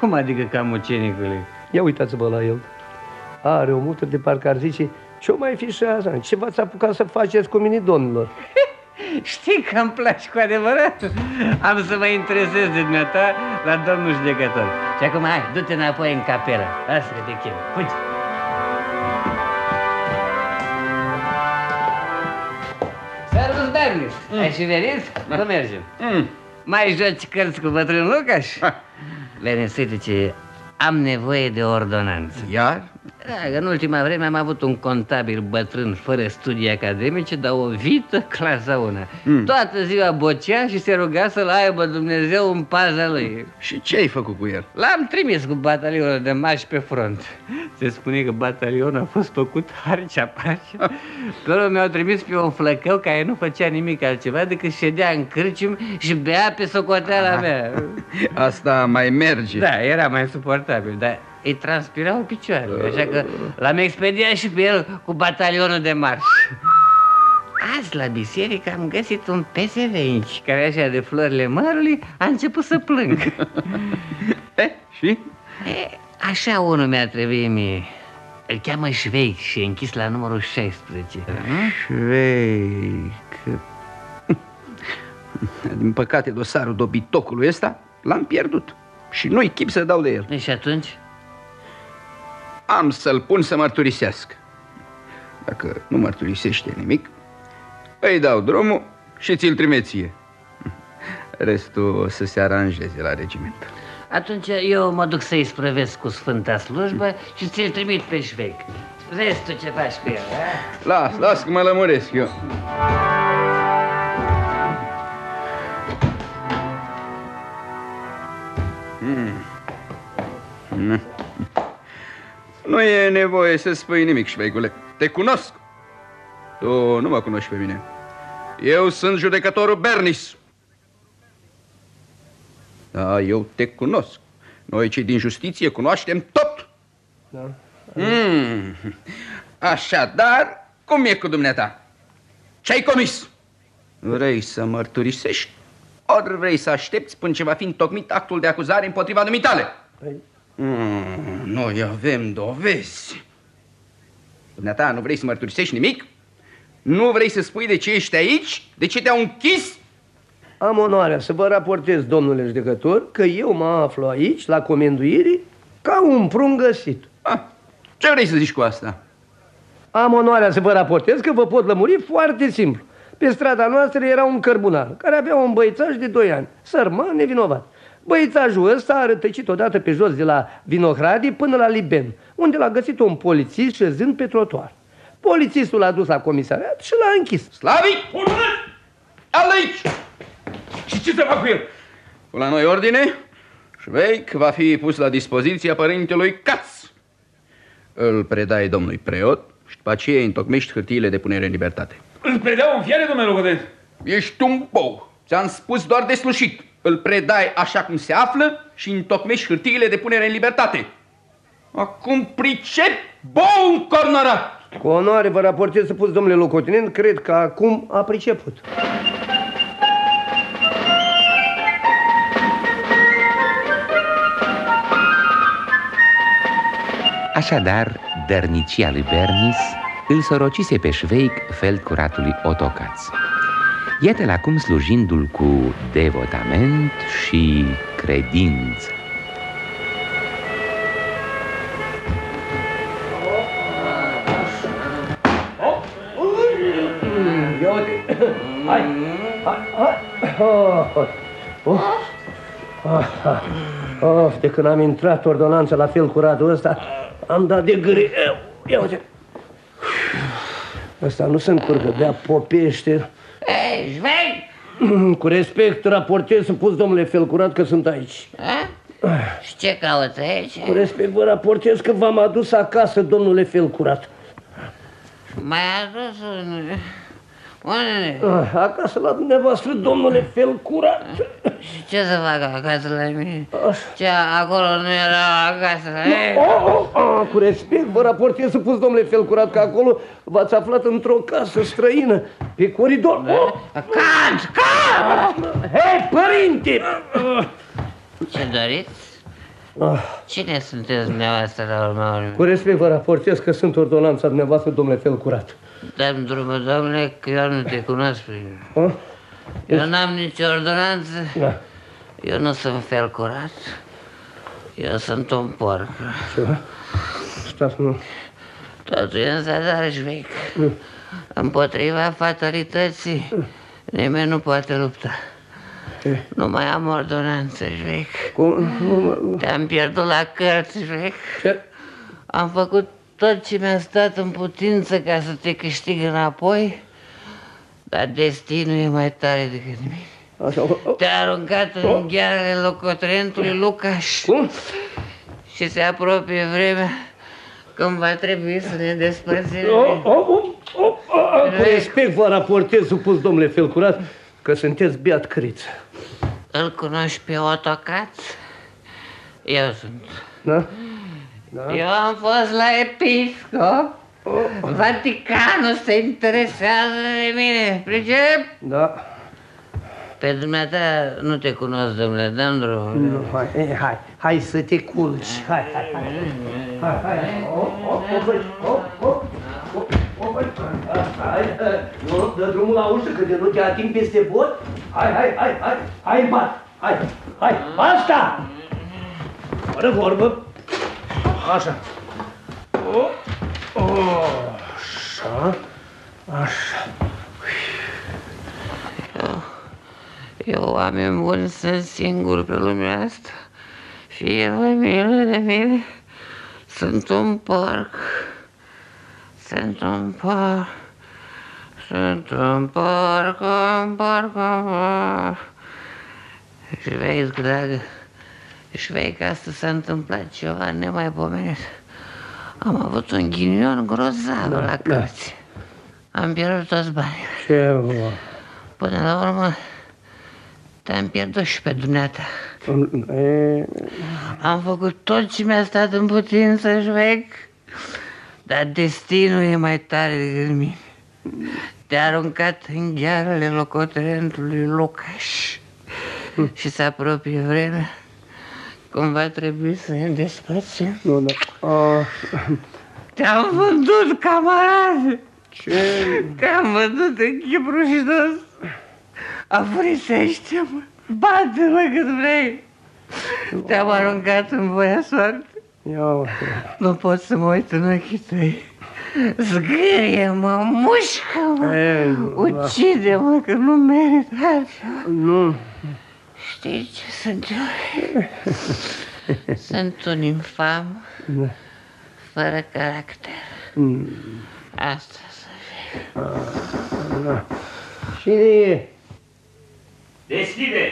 Cum adică ca mucenicului? Ia uitați-vă la el. Are o mută de parcă ar zice, ce mai fi și asta? Ce v-ați apucat să faceți cu mine, domnilor? Știi că îmi place cu adevărat? Am să mă interesez de dumneata la domnul judecător. Și acum, hai, du-te înapoi în capelă. Lasă că te chem. Fugi! Servus, Bernis! Mm. Ai și venit? Cum mergem? Mm. Mai joci cărți cu bătrân Lucaș? Bernis, uite ce am nevoie de ordonanță. Iar? Da, că în ultima vreme am avut un contabil bătrân fără studii academice, dar o vită clasa una. Mm. Toată ziua bocea și se ruga să-l aibă Dumnezeu în paza lui. Și ce ai făcut cu el? L-am trimis cu batalionul de mași pe front. Se spune că batalionul a fost făcut harcea parcea. Pe mi-au trimis pe un flăcău care nu făcea nimic altceva decât ședea în cârcium și bea pe socoteala Aha. mea. Asta mai merge. Da, era mai suportabil, dar îi transpirau picioarele, așa că l-am expediat și pe el cu batalionul de marș. Azi la biserică am găsit un pesevenci care așa de florile mărului a început să plâng. e, și? E, așa unul mi-a trebuit mie. Îl cheamă Șveic și e închis la numărul 16. Șveic... Din păcate, dosarul dobitocului ăsta l-am pierdut. Și nu-i chip să dau de el. Și atunci? Am să-l pun să mărturisească. Dacă nu mărturisește nimic, îi dau drumul și ți-l trimit ție. Restul o să se aranjeze la regiment. Atunci eu mă duc să-i sprăvesc cu Sfânta Slujbă și ți-l trimit pe șveic. Vezi tu ce faci cu el, a? Las, las că mă lămuresc eu. Mm. Mm. Nu e nevoie să spui nimic, șveigule. Te cunosc. Tu nu mă cunoști pe mine. Eu sunt judecătorul Bernis. Da, eu te cunosc. Noi, cei din justiție, cunoaștem tot. Da. Mm. Așadar, cum e cu dumneata? Ce-ai comis? Vrei să mărturisești? Ori vrei să aștepți până ce va fi întocmit actul de acuzare împotriva dumitale? Păi... Mm, noi avem dovezi. Dumneata, nu vrei să mărturisești nimic? Nu vrei să spui de ce ești aici? De ce te-au închis? Am onoarea să vă raportez, domnule judecător, că eu mă aflu aici, la comenduire, ca un prun găsit. Ah, ce vrei să zici cu asta? Am onoarea să vă raportez că vă pot lămuri foarte simplu. Pe strada noastră era un cărbunar care avea un băițaș de 2 ani, sărman, nevinovat. Băițajul ăsta a rătăcit odată pe jos de la Vinohradi până la Liben, unde l-a găsit un polițist șezând pe trotuar. Polițistul l-a dus la comisariat și l-a închis. Slavi! Al aici! Și ce să fac cu el? La noi ordine, Șveic va fi pus la dispoziția părintelui Caț. Îl predai domnului preot și după aceea întocmești hârtiile de punere în libertate. Îl predau în fiare, domnule locotenent? Ești un bou. Ți-am spus doar de slușit. Îl predai așa cum se află și întocmești hârtiile de punere în libertate. Acum pricep bou încornorat! Cu onoare vă raportez să pus, domnule locotenent, cred că acum a priceput. Așadar, dărnicia lui Bernis îl sorocise pe șveic feldcuratului Otocaț. Iată-l acum slujindu-l cu devotament și credință. Ia uite. Hai, hai, hai. Oh, oh. Oh, oh, de când am intrat ordonanța la fel curatul ăsta, am dat de greu. Ia uite. Ăsta nu se încurcă, bea popește. Ei, Șvei! Cu respect raportez să pus domnule Felcurat că sunt aici. A? Și ce cauți aici? Cu respect vă raportez că v-am adus acasă, domnule Felcurat. Mai adus un... Unde? Ah, Acasă la dumneavoastră, domnule Felcurat. Și ce să fac acasă la mine? Ce, acolo nu era acasă? Ei? Oh, oh, oh, cu respect vă raportez să pus, domnule Felcurat, că acolo v-ați aflat într-o casă străină, pe coridor. Oh, Cant, cant! Hei, părinte! Ce doriți? Ah, Cine sunteți dumneavoastră la urma urmei? Cu respect vă raportez că sunt ordonanța dumneavoastră, domnule Felcurat. Dăm drumul, domnule, că eu nu te cunosc prin... Ah? Eu n-am nicio ordonanță. Da. Eu nu sunt fel curat. Eu sunt un porc. Ce? Stați, nu. Totul e în zadar și vechi. Împotriva fatalității nimeni nu poate lupta. Nu mai am ordonanță, vechi. Cum? Te-am pierdut la cărți, vechi. Am făcut tot ce mi-a stat în putință ca să te câștig înapoi, dar destinul e mai tare decât mine. Așa, oh, oh. Te-a aruncat în ghearele locotenentului Lucaș. Cum? Și se apropie vremea când va trebui să ne despărțim. Oh, oh, oh, oh, oh, Cu respect vă raportez, supus, domnule Felcurat, că sunteți beat criț. Îl cunoști pe Otocaț? Eu sunt. Da? Da? Eu am fost la episcop. Vaticanul se interesează de mine, pricep? Da. Pe dumneata nu te cunosc, domnule Dandru. Nu, hai, eh, hai, hai să te culci. Hai, hai, hai. Hai, hai. Oh, oh, oh, băi, oh, oh, oh, oh, băi. Hai, hai. Nu, dă drumul la ușă, că de nu te ating peste bot. Hai, hai, hai, hai, hai, bat. Hai, hai, asta! Fără vorbă. Așa. Oh, oh, așa, așa. Eu, oameni buni, sunt singur pe lumea asta. Fie vă milă de mine. Sunt un porc. Sunt un porc. Sunt un porc, un porc, un porc. Și vezi, dragă, și vezi că asta s-a întâmplat ceva nemaipomenit. Am avut un ghinion grozav Da, la da. cărți. Am pierdut toți banii. Ce bă. Până la urmă, te-am pierdut și pe dumneata. E, Am făcut tot ce mi-a stat în putință, șvec, dar destinul e mai tare decât mine. Te-a aruncat în ghearele locotenentului Lucaș și se apropie vremea cum va trebui să ne despărțim. nu, da. A, Te-am vândut, camarade! ce? Te-am vândut în chip rușinos! Afurisește-mă! Bate-mă cât vrei! Te-am aruncat în voia soarte. Ia uite. Nu pot să mă uit în ochii tăi. Zgârie-mă, mușcă-mă, E, nu, da. ucide-mă că nu merit altceva. Nu. Știi ce sunt eu? Sunt un infam Da. fără caracter. Mm. Asta să fie. Da. Cine e? Deschide!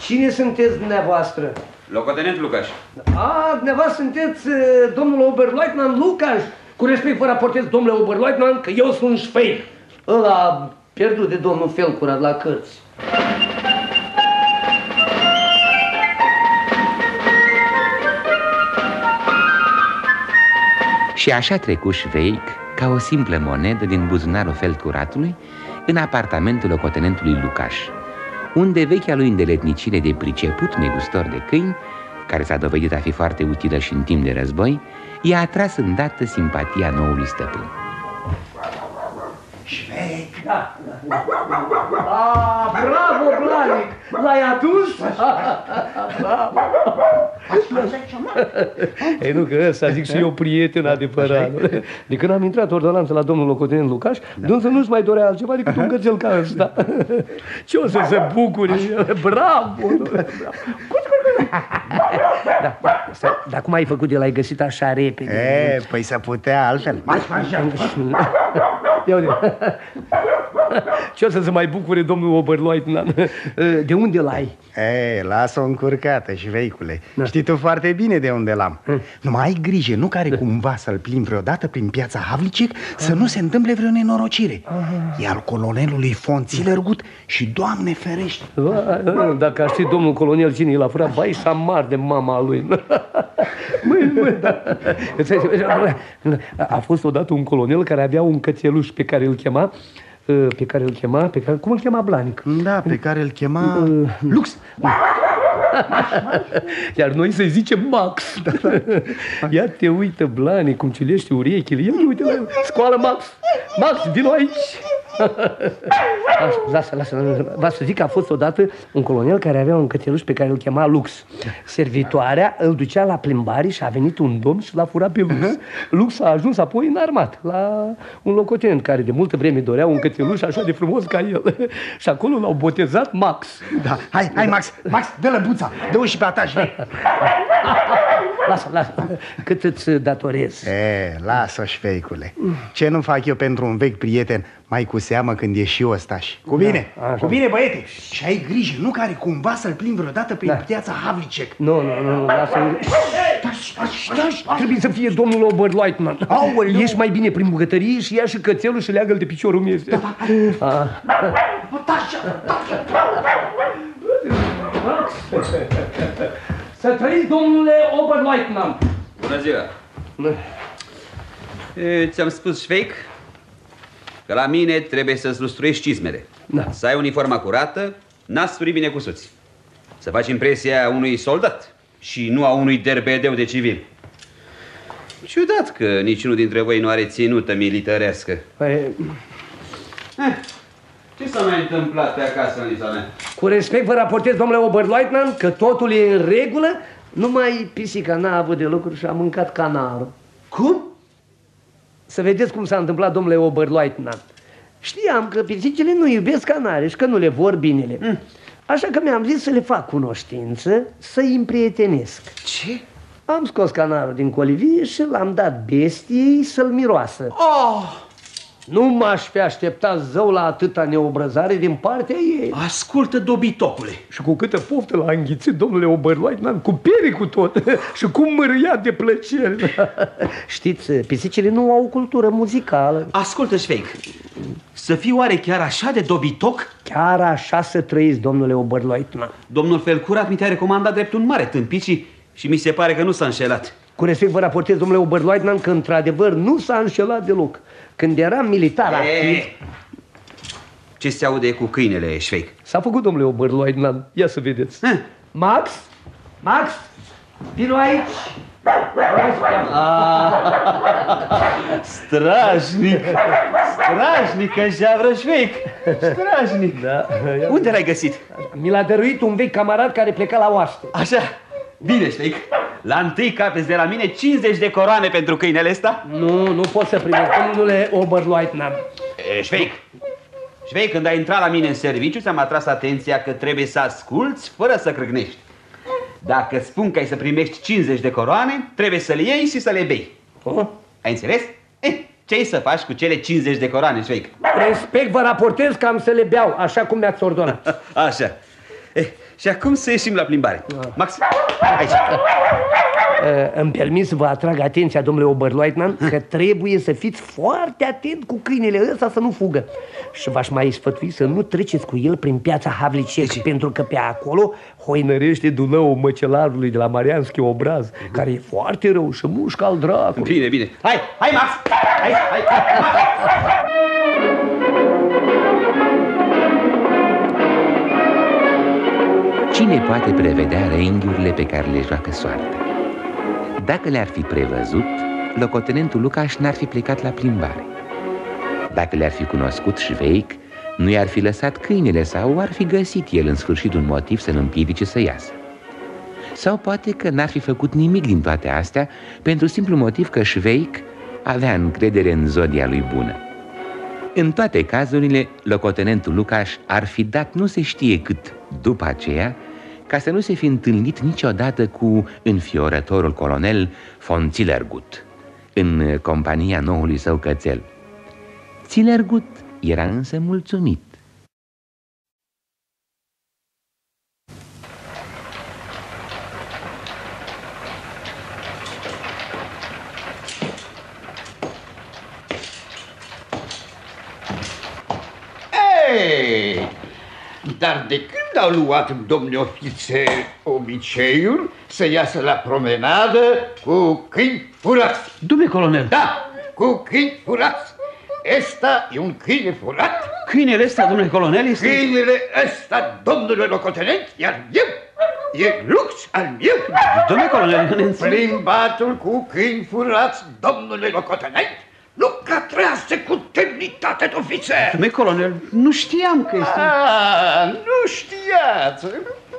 Cine sunteți dumneavoastră? Locotenent Lucaș. A, dumneavoastră sunteți uh, domnul Oberleutnant Lucas. Cu respect vă raportez, domnule Oberleutnant, că eu sunt șfei. Ăla pierdut de domnul Felcurat la cărți. Și așa trecu Șveic ca o simplă monedă din buzunarul felcuratului în apartamentul locotenentului Lucaș, unde vechea lui îndeletnicire de priceput negustor de câini, care s-a dovedit a fi foarte utilă și în timp de război, i-a atras îndată simpatia noului stăpân. Șveic! Da, da, da. A, bravo, Blanic! L-ai adus? bravo! Ei nu, că ăsta zic și eu prieten adevărat. De când am intrat ordonanță la domnul locotenent Lucaș, dânsul nu-și mai dorea altceva decât un cățel ca ăsta. Ce o să se bucure? Bravo! Da, stai, dar cum ai făcut de l-ai găsit așa repede? E, păi să putea altfel. Ia uite. Ce o să se mai bucure domnul Oberleutnant? De unde l-ai? E, lasă-o încurcată și veicule. Da. Știi tu foarte bine de unde l-am. Numai ai grijă, nu care cumva să-l plimbi vreodată prin piața Havlicek să nu se întâmple vreo nenorocire. E al colonelului Fonțilergut și, Doamne ferește, Dacă ar ști domnul colonel cine l-a furat, bai și amar de mama lui. Măi, măi, da. A fost odată un colonel care avea un cățeluș pe care îl chema pe care îl chema, pe care, cum îl chema Blanic? Da, pe care îl chema... Lux. Iar noi să-i zicem Max. Ia te uită, Blanic, cum ciulește urechile. Ia te uite la el. Scoală Max. Max, vino aici. Așa, lasă, lasă. Va să zic că a fost odată un colonel care avea un cățeluș pe care îl chema Lux. Servitoarea îl ducea la plimbare și a venit un domn și l-a furat pe Lux. Lux a ajuns apoi în armat la un locotenent care de multă vreme dorea un cățeluș așa de frumos ca el. și acolo l-au botezat Max. Da, hai, hai Max, Max, dă-l buța, dă-o și pe a ta și Lasă, lasă, cât îți datorez. E, lasă șfeicule. Ce nu fac eu pentru un vechi prieten, mai cu seamă când e și ostaș. Cu bine, Da, așa. cu bine băiete. Și ai grijă, nu care cumva să-l plimbi vreodată prin Da. piața Havlicek. Nu, nu, nu, nu, lasă Trebuie să fie domnul Oberleutnant. Aoleu. Ieși mai bine prin bucătărie și ia și cățelul și leagă-l de piciorul meu. Da, Să trăiți, domnule Oberleutnant! Bună ziua! E, Ți-am spus, Șveic, că la mine trebuie să-ți lustruiești cizmele. Da. Să ai uniforma curată, nasturi bine cusuți. Să faci impresia unui soldat și nu a unui derbedeu de civil. Ciudat că niciunul dintre voi nu are ținută militărească. Păi, Ce s-a mai întâmplat pe acasă, Lisa mea? cu respect vă raportez, domnule Oberleutnant, că totul e în regulă, numai pisica n-a avut de lucru și a mâncat canarul. Cum? Să vedeți cum s-a întâmplat, domnule Oberleutnant. Știam că pisicile nu iubesc canare și că nu le vor binele. Mm. Așa că mi-am zis să le fac cunoștință, să-i împrietenesc. Ce? Am scos canarul din colivie și l-am dat bestiei să-l miroasă. Oh! Nu m-aș fi așteptat zău la atâta neobrăzare din partea ei. Ascultă, dobitocule! Și cu câtă poftă l-a înghițit domnule Oberleutnant, cu pere cu tot și cum mărâia de plăcere. Știți, pisicile nu au o cultură muzicală. Ascultă, Șveic, să fii oare chiar așa de dobitoc? Chiar așa să trăiți, domnule Oberleutnant. Domnul Felcurat mi te-a recomandat drept un mare tâmpici și mi se pare că nu s-a înșelat. Cu respect vă raportez, domnule Oberleutnant, că într-adevăr nu s-a înșelat deloc. Când eram militar activ, Ce se aude cu câinele, Șveic? s-a făcut, domnule Oberleutnant. Ia să vedeți. Max? Max? Vino aici! Strajnic! Strajnic, javră Șveic! Strajnic! Da. Unde l-ai găsit? Mi l-a dăruit un vechi camarat care pleca la oaște. Așa, bine, Șveic. La întâi capeți de la mine 50 de coroane pentru câinele ăsta? Nu, nu pot să primesc, domnule Oberleutnant. E, Șveic, Și vei, când ai intrat la mine în serviciu, ți-am atras atenția că trebuie să asculți fără să crâgnești. Dacă spun că ai să primești 50 de coroane, trebuie să le iei și să le bei. Oh. Ai înțeles? Eh, ce ai să faci cu cele 50 de coroane, Șveic? Respect, vă raportez că am să le beau, așa cum mi-ați ordonat. Așa. Eh, și acum să ieșim la plimbare. Max, aici. Uh, îmi permis să vă atrag atenția, domnule Oberleutnant, că trebuie să fiți foarte atent cu câinele ăsta să nu fugă. Și v-aș mai sfătui să nu treceți cu el prin piața Havlicek, pentru că pe acolo hoinărește Dunăul măcelarului de la Marianski Obraz, care e foarte rău și mușcă al dracului. Bine, bine. Hai, hai, Max! Hai, hai, hai, Max! Cine poate prevedea reinghiurile pe care le joacă soarta? Dacă le-ar fi prevăzut, locotenentul Lucaș n-ar fi plecat la plimbare. Dacă le-ar fi cunoscut Șveic, nu i-ar fi lăsat câinele sau ar fi găsit el în sfârșit un motiv să-l împiedice să iasă. Sau poate că n-ar fi făcut nimic din toate astea pentru simplu motiv că Șveic avea încredere în zodia lui bună. În toate cazurile, locotenentul Lucaș ar fi dat nu se știe cât după aceea ca să nu se fi întâlnit niciodată cu înfiorătorul colonel von Zillergut în compania noului său cățel. Zillergut era însă mulțumit. Ei, dar de când au luat domnul ofițer obiceiul să iasă la promenadă cu câini furați? Domnule colonel! Da, cu câini furați. Ăsta e un câine furat. Câinele ăsta, domnule colonel, este... Câinele ăsta, domnule locotenent, iar eu E lux al meu. Domnule colonel, nu ne înțeleg. Plimbatul cu câini furați, domnule locotenent, nu catrează cu demnitate de ofițer. Domnule colonel, nu știam că este... Ah, nu știați.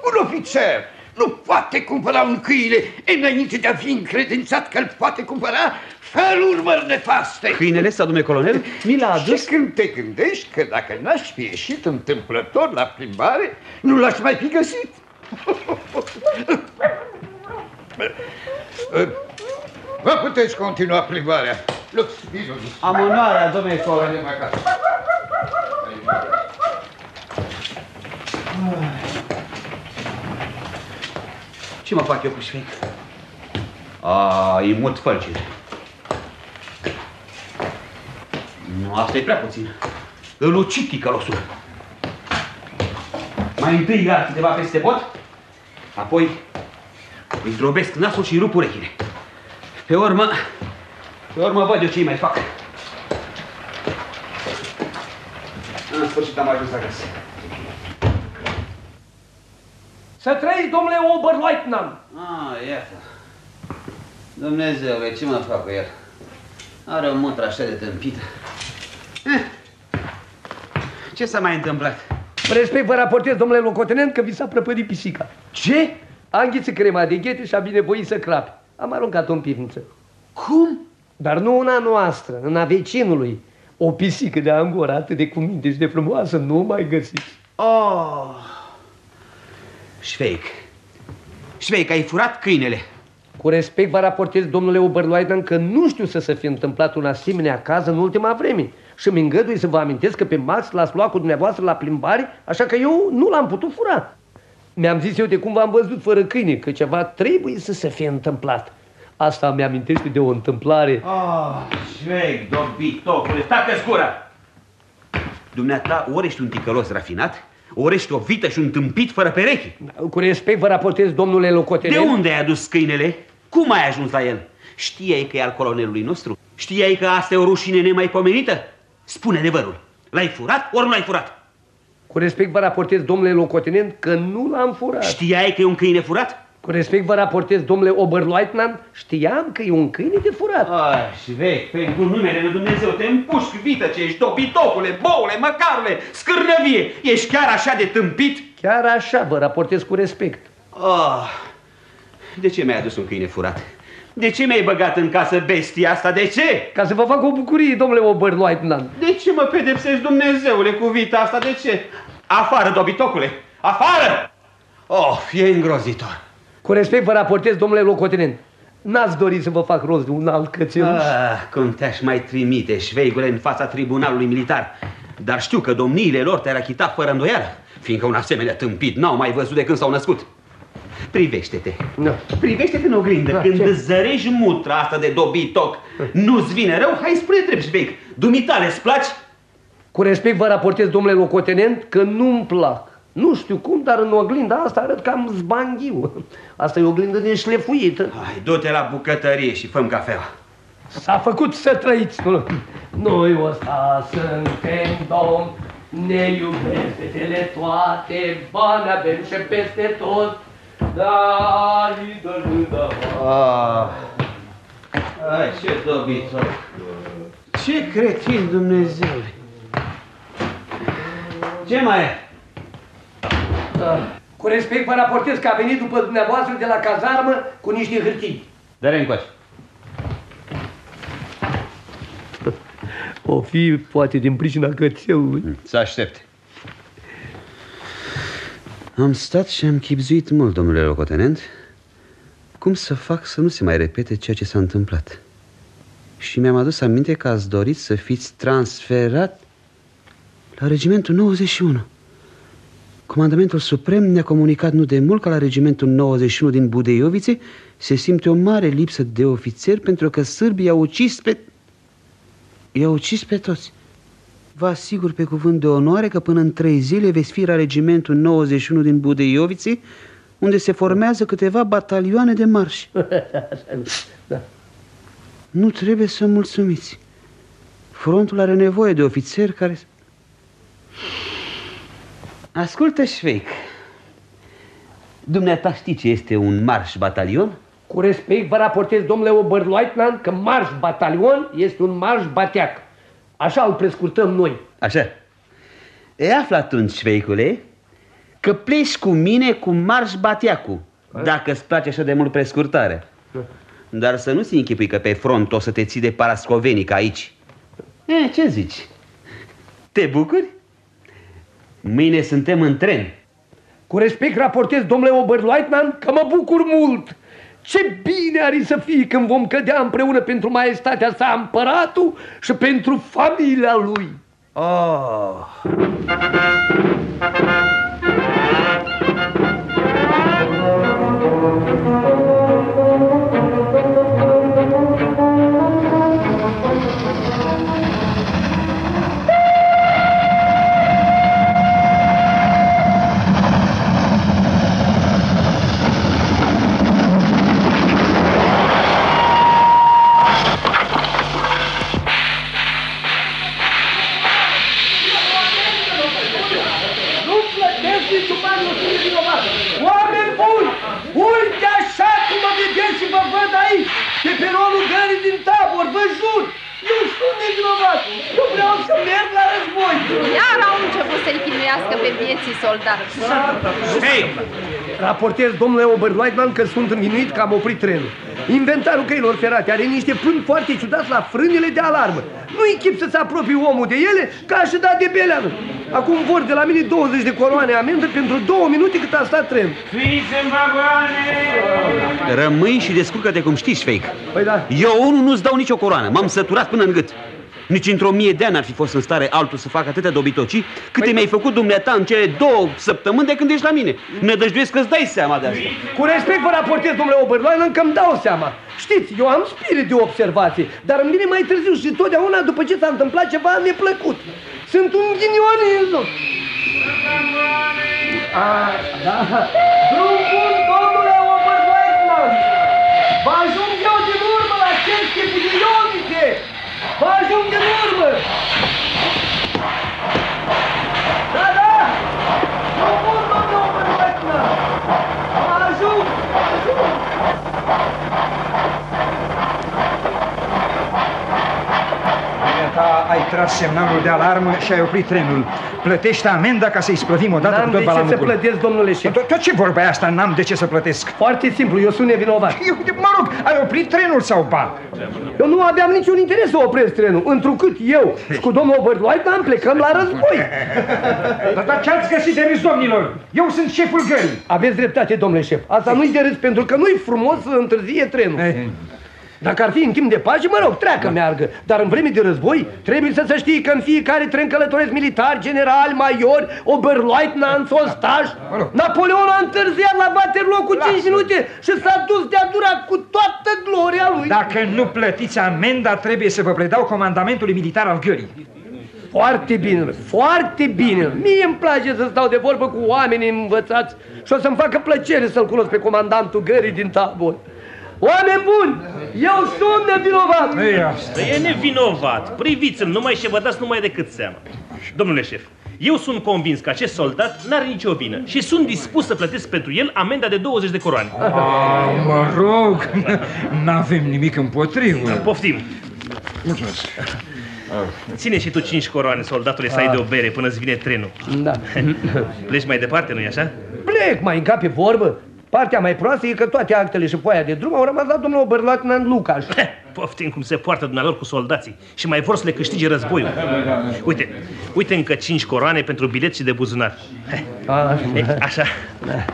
Un ofițer nu poate cumpăra un câine înainte de a fi încredințat că îl poate cumpăra fără urmări nefaste. Câinele ăsta, domnule colonel, mi l-a adus... Și când te gândești că dacă n-aș fi ieșit întâmplător la plimbare, nu l-aș mai fi găsit. Vă puteți continua plimbarea. Lux, vino. Am onoarea, domnule colonel. Ce mă fac eu cu șfec? A, e mult fălcire. Nu, asta e prea puțin. Îl ucid ticălosul. Mai întâi ia câteva peste bot, apoi îi zdrobesc nasul și rup urechile. Pe urmă, pe urmă văd eu ce mai fac. În sfârșit am ajuns acasă. Să trăiți, domnule Oberleutnant! Ah, iată. Dumnezeule, ce mă fac cu el? Are o mutră așa de tâmpită. Eh, ce s-a mai întâmplat? Respect vă raportez, domnule locotenent, că vi s-a prăpădit pisica. Ce? A înghițit crema de ghete și a binevoit să crape. Am aruncat-o în pivniță. Cum? Dar nu una noastră, în a vecinului. O pisică de angora atât de cuminte și de frumoasă nu mai găsiți. Oh! Șveic. Șveic, ai furat câinele. Cu respect vă raportez, domnule Oberleutnant, că nu știu să se fi întâmplat un asemenea caz în ultima vreme. Și mi îngădui să vă amintesc că pe Max l-ați luat cu dumneavoastră la plimbare, așa că eu nu l-am putut fura. Mi-am zis eu de cum v-am văzut fără câine, că ceva trebuie să se fie întâmplat. Asta mi-amintește de o întâmplare. Ah, șveic, dobitocule, tacă-ți gura! Dumneata, ori ești un ticălos rafinat, ori ești o vită și un tâmpit fără perechi. Cu respect vă raportez, domnule locotenent. De unde ai adus câinele? Cum ai ajuns la el? Știai că e al colonelului nostru? Știai că asta e o rușine nemaipomenită? Spune adevărul. L-ai furat ori nu l-ai furat? Cu respect vă raportez, domnule locotenent, că nu l-am furat. Știai că e un câine furat? Cu respect vă raportez, domnule Oberleutnant, știam că e un câine de furat. Ai, și vechi, pentru numele lui Dumnezeu, te împușc, vită ce ești, dobitocule, boule, măcarule, scârnăvie, ești chiar așa de tâmpit? Chiar așa vă raportez cu respect. Oh. de ce mi-ai adus un câine furat? De ce mi-ai băgat în casă bestia asta? De ce? Ca să vă fac o bucurie, domnule Oberleutnant. De ce mă pedepsești, Dumnezeule, cu vita asta? De ce? Afară, dobitocule! Afară! Oh, e îngrozitor. Cu respect vă raportez, domnule locotenent. N-ați dorit să vă fac rost de un alt cățeluș? Ah, cum te-aș mai trimite, șveigule, în fața tribunalului militar. Dar știu că domniile lor te-ar achita fără îndoială, fiindcă un asemenea tâmpit n-au mai văzut de când s-au născut. Privește-te. No. Privește-te în oglindă. Da, Când ce? îți zărești mutra asta de dobitoc, nu-ți vine rău? Hai spune drept, șveig. Dumitale, îți place? Cu respect vă raportez, domnule locotenent, că nu-mi plac. Nu știu cum, dar în oglinda asta arăt cam zbanghiu. Asta e o oglindă din șlefuită. Hai, du-te la bucătărie și făm cafea. S-a făcut să trăiți. Noi ăsta suntem domn, ne iubesc fetele toate, bani avem și peste tot. Da, da, da, Ah. Ai, ce dobitoc. Ce cretin, Dumnezeule. Ce mai e? da. Cu respect vă raportez că a venit după dumneavoastră de la cazarmă cu niște hârtii. Dă-le încoace. O fi poate din pricina cățelului. Să aștepte. Am stat și am chipzuit mult, domnule locotenent, cum să fac să nu se mai repete ceea ce s-a întâmplat. Și mi-am adus aminte că ați dorit să fiți transferat la regimentul 91. Comandamentul Suprem ne-a comunicat nu de mult că la regimentul 91 din Budeiovițe se simte o mare lipsă de ofițeri pentru că sârbii i-au ucis pe... i-au ucis pe toți. Vă asigur pe cuvânt de onoare că până în trei zile veți fi la regimentul 91 din Budeiovițe, unde se formează câteva batalioane de marș. da. Nu trebuie să mulțumiți. Frontul are nevoie de ofițeri care... Ascultă, Șveic. Dumneata știi ce este un marș batalion? Cu respect vă raportez, domnule Oberleutnant, că marș batalion este un marș bateac. Așa îl prescurtăm noi. Așa. E află atunci, Șveicule, că pleci cu mine cu marș bateacu, dacă îți place așa de mult prescurtare. Dar să nu-ți închipui că pe front o să te ții de parascovenic aici. E, ce zici? Te bucuri? Mâine suntem în tren. Cu respect raportez, domnule Oberleutnant, că mă bucur mult. Ce bine ar să fie când vom cădea împreună pentru maestatea sa împăratul și pentru familia lui. Oh. Nu Raportez, domnule Oberleutnant, că sunt învinuit că am oprit trenul. Inventarul căilor ferate are niște pâni foarte ciudați la frânele de alarmă. Nu-i chip să se apropie omul de ele ca aș da de beleană. Acum vor de la mine 20 de coroane amendă pentru două minute cât a stat trenul. Fiți în vagoane! Rămâi și descurcă-te cum știți, Șveic. Păi da. Eu unul nu-ți dau nicio coroană. M-am săturat până în gât. Nici într-o mie de ani ar fi fost în stare altul să facă atâtea dobitocii câte mi-ai făcut dumneata în cele două săptămâni de când ești la mine. Nădăjduiesc că-ți dai seama de asta. Cu respect vă raportez, domnule Oberleutnant, că îmi dau seama. Știți, eu am spirit de observație, dar îmi vine mai târziu și totdeauna după ce s-a întâmplat ceva neplăcut. Sunt un ghinionist. A, da. Drum bun, domnule Oberleutnant! Vă ajung eu din urmă la chestie cu Ionite! Vă ajung ai tras semnalul de alarmă și ai oprit trenul. Plătește amenda ca să-i spăvim odată N-am cu tot de ce să balamucul. plătesc, domnule șef. Tot, tot ce vorba e asta, n-am de ce să plătesc. Foarte simplu, eu sunt nevinovat. Eu, mă rog, ai oprit trenul sau ba? Eu nu aveam niciun interes să opresc trenul, întrucât eu și cu domnul Oberleutnant plecăm la război. Dar, dar ce-ați găsit de râs, domnilor? Eu sunt șeful gării. Aveți dreptate, domnule șef. Asta nu-i de râs, pentru că nu-i frumos să întârzie trenul. Dacă ar fi în timp de pace, mă rog, treacă meargă. Dar în vreme de război, trebuie să se știe că în fiecare tren călătoresc militari, generali, maiori, oberleutnant, ostași. Napoleon a întârziat la Waterloo cu 5 minute și s-a dus de-a durat cu toată gloria lui. Dacă nu plătiți amenda, trebuie să vă predau comandamentului militar al gării. Foarte bine, foarte bine. Mie îmi place să stau de vorbă cu oameni învățați și o să-mi facă plăcere să-l cunosc pe comandantul gării din tabor. Oameni buni, eu sunt nevinovat! E nevinovat. Priviți-l numai și vă dați numai decât seama. Domnule șef, eu sunt convins că acest soldat n-are nicio vină și sunt dispus să plătesc pentru el amenda de 20 de coroane. A, mă rog, n-avem nimic împotrivă. Poftim. Mulțumesc. Ține și tu 5 coroane, soldatule, să ai de o bere până îți vine trenul. Da. Pleci mai departe, nu-i așa? Plec, mai încape vorbă. Partea mai proastă e că toate actele și foaia de drum au rămas la domnul Oberleutnant Lucas. Poftim cum se poartă dumnealor cu soldații și mai vor să le câștige războiul. Uite, uite încă 5 coroane pentru bilet și de buzunar. E, așa,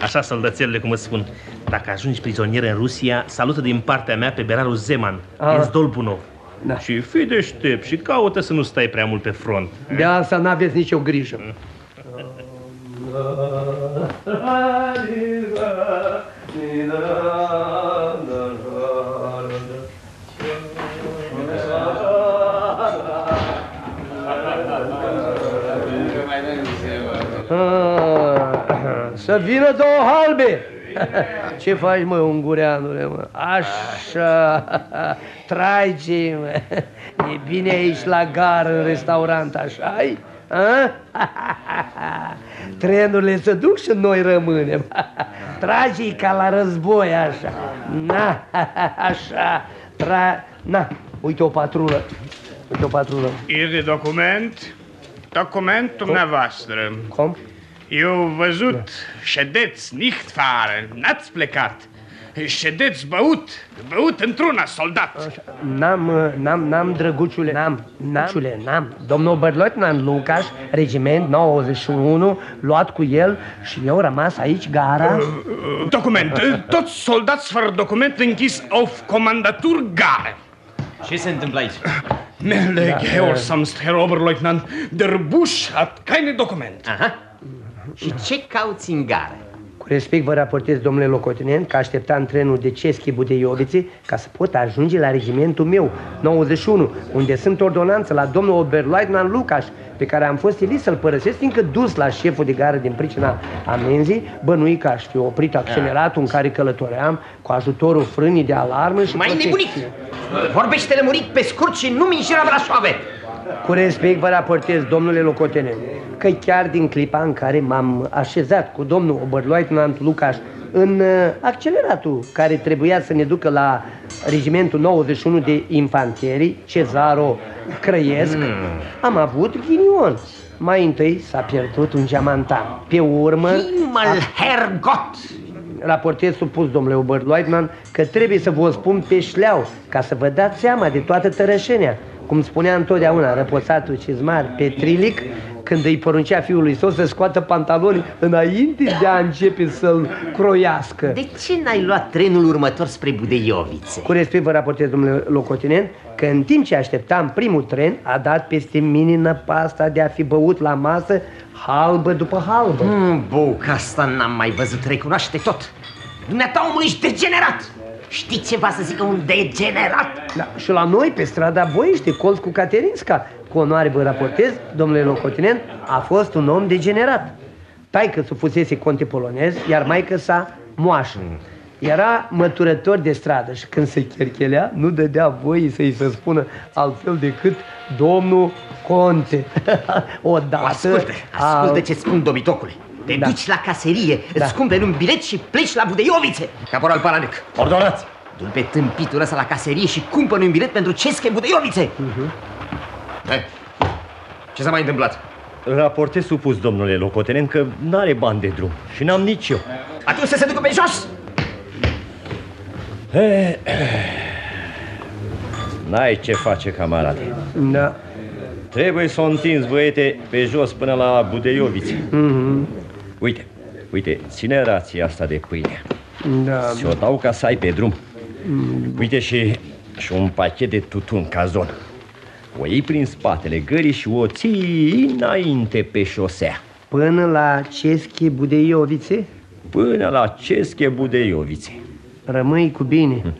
așa, soldățelule, cum îți spun. Dacă ajungi prizonier în Rusia, salută din partea mea pe berarul Zeman, Ah. din Zdolbunov. Da. Și fii deștept și caută să nu stai prea mult pe front. De asta n-aveți nicio grijă. Ah, Să vină două halbe! Ce faci, mă, ungureanule, mă? Așa, trage, mă. E bine aici la gară, în restaurant, așa -i? A? Trenurile se duc și noi rămânem. trage ca la război, așa. Na, așa, tra... Na, uite o patrulă. Uite o patrulă. E de document? Document dumneavoastră. Cum? Eu văzut, ședeți, nicht fahren, n-ați plecat. Ședeți băut, băut într-una, soldat. N-am, uh, n-am, n-am, drăguțule, n-am, n-am, n-am. Domnul Oberleutnant Lucas, regiment 91, luat cu el și eu rămas aici, gara. Document, toți soldați fără document închis auf Kommandatur Gare. Ce se întâmplă aici? Melde Da, Gehorsamst, Herr Oberleutnant, der Busch hat keine Dokument. Aha. Și ce cauți în gară? Cu respect vă raportez, domnule locotenent, că așteptam trenul de Ceschi Budeiovițe ca să pot ajunge la regimentul meu, 91, unde sunt ordonanță la domnul Oberleutnant Lucas, pe care am fost silit să-l părăsesc, fiindcă dus la șeful de gară din pricina amenzii, bănui că aș fi oprit acceleratul în care călătoream cu ajutorul frânii de alarmă și Mai protecție. nebunit! Vorbește lămurit pe scurt și nu minșirea Brașoave! Cu respect vă raportez, domnule locotenent, că chiar din clipa în care m-am așezat cu domnul Oberleutnant Lucas în uh, acceleratul care trebuia să ne ducă la regimentul 91 de infanterii, Cezaro Crăiesc, am avut ghinion. Mai întâi s-a pierdut un geamantan. Pe urmă... Himmel, Herrgott! Raportez supus, domnule Oberleutnant, că trebuie să vă spun pe șleau, ca să vă dați seama de toată tărășenia. Cum spunea întotdeauna răposatul cizmar Petrilic, când îi poruncea fiului său să scoată pantaloni înainte de a începe să-l croiască. De ce n-ai luat trenul următor spre Budeiovițe? Cu respect vă raportez, domnule locotenent, că în timp ce așteptam primul tren, a dat peste mine năpasta de a fi băut la masă halbă după halbă. Mm, buc, asta n-am mai văzut, recunoaște tot. Dumneata, omul, ești degenerat! Știi ceva să zică un degenerat? Da, și la noi, pe strada Boiște, colț cu Caterinska, cu onoare vă raportez, domnule locotenent, a fost un om degenerat. Taică să fusese conte polonez, iar maică sa moașă. Era măturător de stradă și când se cherchelea, nu dădea voie să-i se spună altfel decât domnul conte. Odată... Ascultă, ascultă ce spun, dobitocule. Te Da. duci la caserie, Da. îți cumperi un bilet și pleci la Budeiovițe. Caporal Palanec. Ordonați! Du-l pe tâmpitul ăsta la caserie și cumpăr un bilet pentru Cesche Budeiovițe. Mhm. Hai, Ce s-a mai întâmplat? Raportez supus, domnule locotenent, că n-are bani de drum și n-am nici eu. Atunci să se ducă pe jos! Eh, N-ai ce face, camarade. Da. Trebuie să o întinzi, băiete, pe jos până la Budeioviți. Mhm. Uite, uite, ține rația asta de pâine. Da. Ți-o dau ca să ai pe drum. Mm. Uite și, și un pachet de tutun cazon. O iei prin spatele gării și o ții înainte pe șosea. Până la Cesche Budeiovițe? Până la Cesche Budeiovițe. Rămâi cu bine.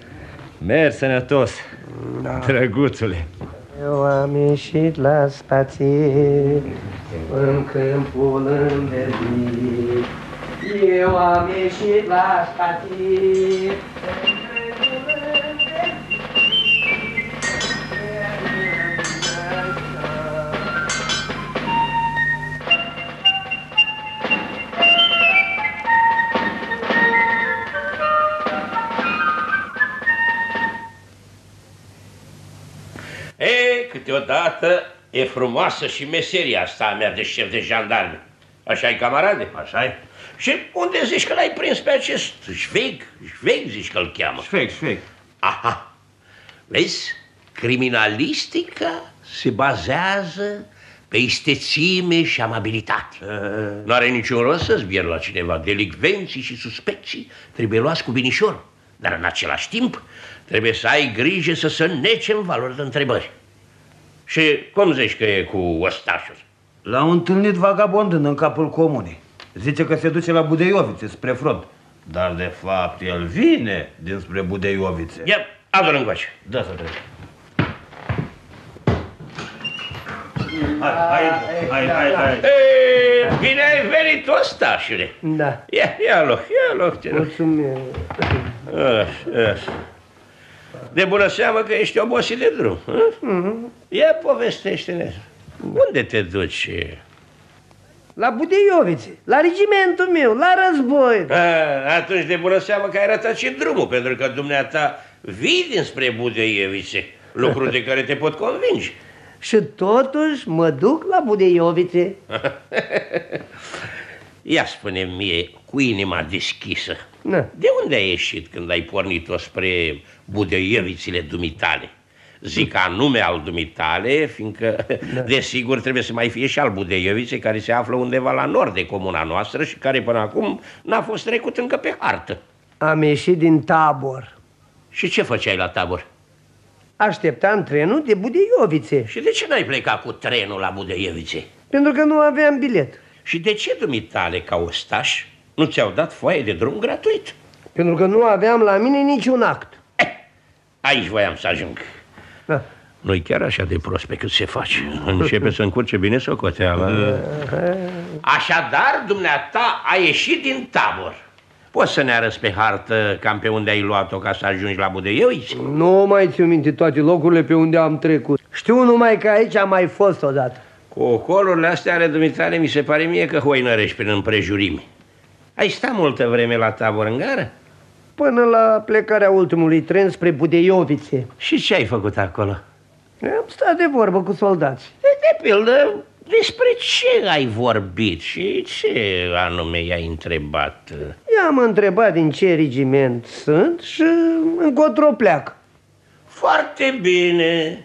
Mergi sănătos, Da. drăguțule. Eu am ieșit la spație În câmpul înverzit Eu am ieșit la spație câteodată e frumoasă și meseria asta a mea de șef de jandarmi. așa e camarade? așa e. Și unde zici că l-ai prins pe acest șveg? Șveg zici că-l cheamă. Șveg, șveg. Aha. Vezi, criminalistica se bazează pe istețime și amabilitate. Nu are niciun rost să zbier la cineva. Delicvenții și suspecții trebuie luați cu binișor. Dar în același timp trebuie să ai grijă să se nece în valori de întrebări. Și cum zici că e cu ostașul? L-au întâlnit vagabondând în capul comunei. Zice că se duce la Budeiovițe, spre front. Dar de fapt el vine dinspre Budeiovițe. Ia, adu-l încoace. Da, să trec. Hai, hai, hai, hai, hai. E, bine ai venit, ostașule. Da. Ia, ia loc, ia loc. Te rog. Mulțumim. Așa, așa. De bună seamă că ești obosit de drum. hă? Ia povestește-ne. Unde te duci? La Budeiovițe, la regimentul meu, la război. A, atunci de bună seamă că ai ratat și drumul, pentru că dumneata vii dinspre Budeievițe, lucru de care te pot convinge. Și totuși mă duc la Budeiovițe. Ia spune mie, cu inima deschisă, Na. de unde ai ieșit când ai pornit-o spre Budeievițile dumitale? Zic anume al dumitale, fiindcă, desigur, trebuie să mai fie și al Budeievițe, care se află undeva la nord de comuna noastră și care până acum n-a fost trecut încă pe hartă. Am ieșit din tabor. Și ce făceai la tabor? Așteptam trenul de Budeiovițe. Și de ce n-ai plecat cu trenul la Budeievițe? Pentru că nu aveam bilet. Și de ce dumitale, ca ostaș, nu ți-au dat foaie de drum gratuit? Pentru că nu aveam la mine niciun act. Aici voiam să ajung. Da. Nu-i chiar așa de prost pe cât se face. Începe să încurce bine socoteala. Așadar, dumneata a ieșit din tabor. Poți să ne arăți pe hartă cam pe unde ai luat-o ca să ajungi la Budeioiți? Nu mai țin minte toate locurile pe unde am trecut. Știu numai că aici am mai fost odată. Cu ocolurile astea ale dumitale mi se pare mie că hoinărești prin împrejurimi. Ai stat multă vreme la tabor în gară? Până la plecarea ultimului tren spre Budeiovițe. Și ce ai făcut acolo? Am stat de vorbă cu soldați. De, de pildă, despre ce ai vorbit și ce anume i-ai întrebat? I-am întrebat din ce regiment sunt și încotro pleacă. Foarte bine.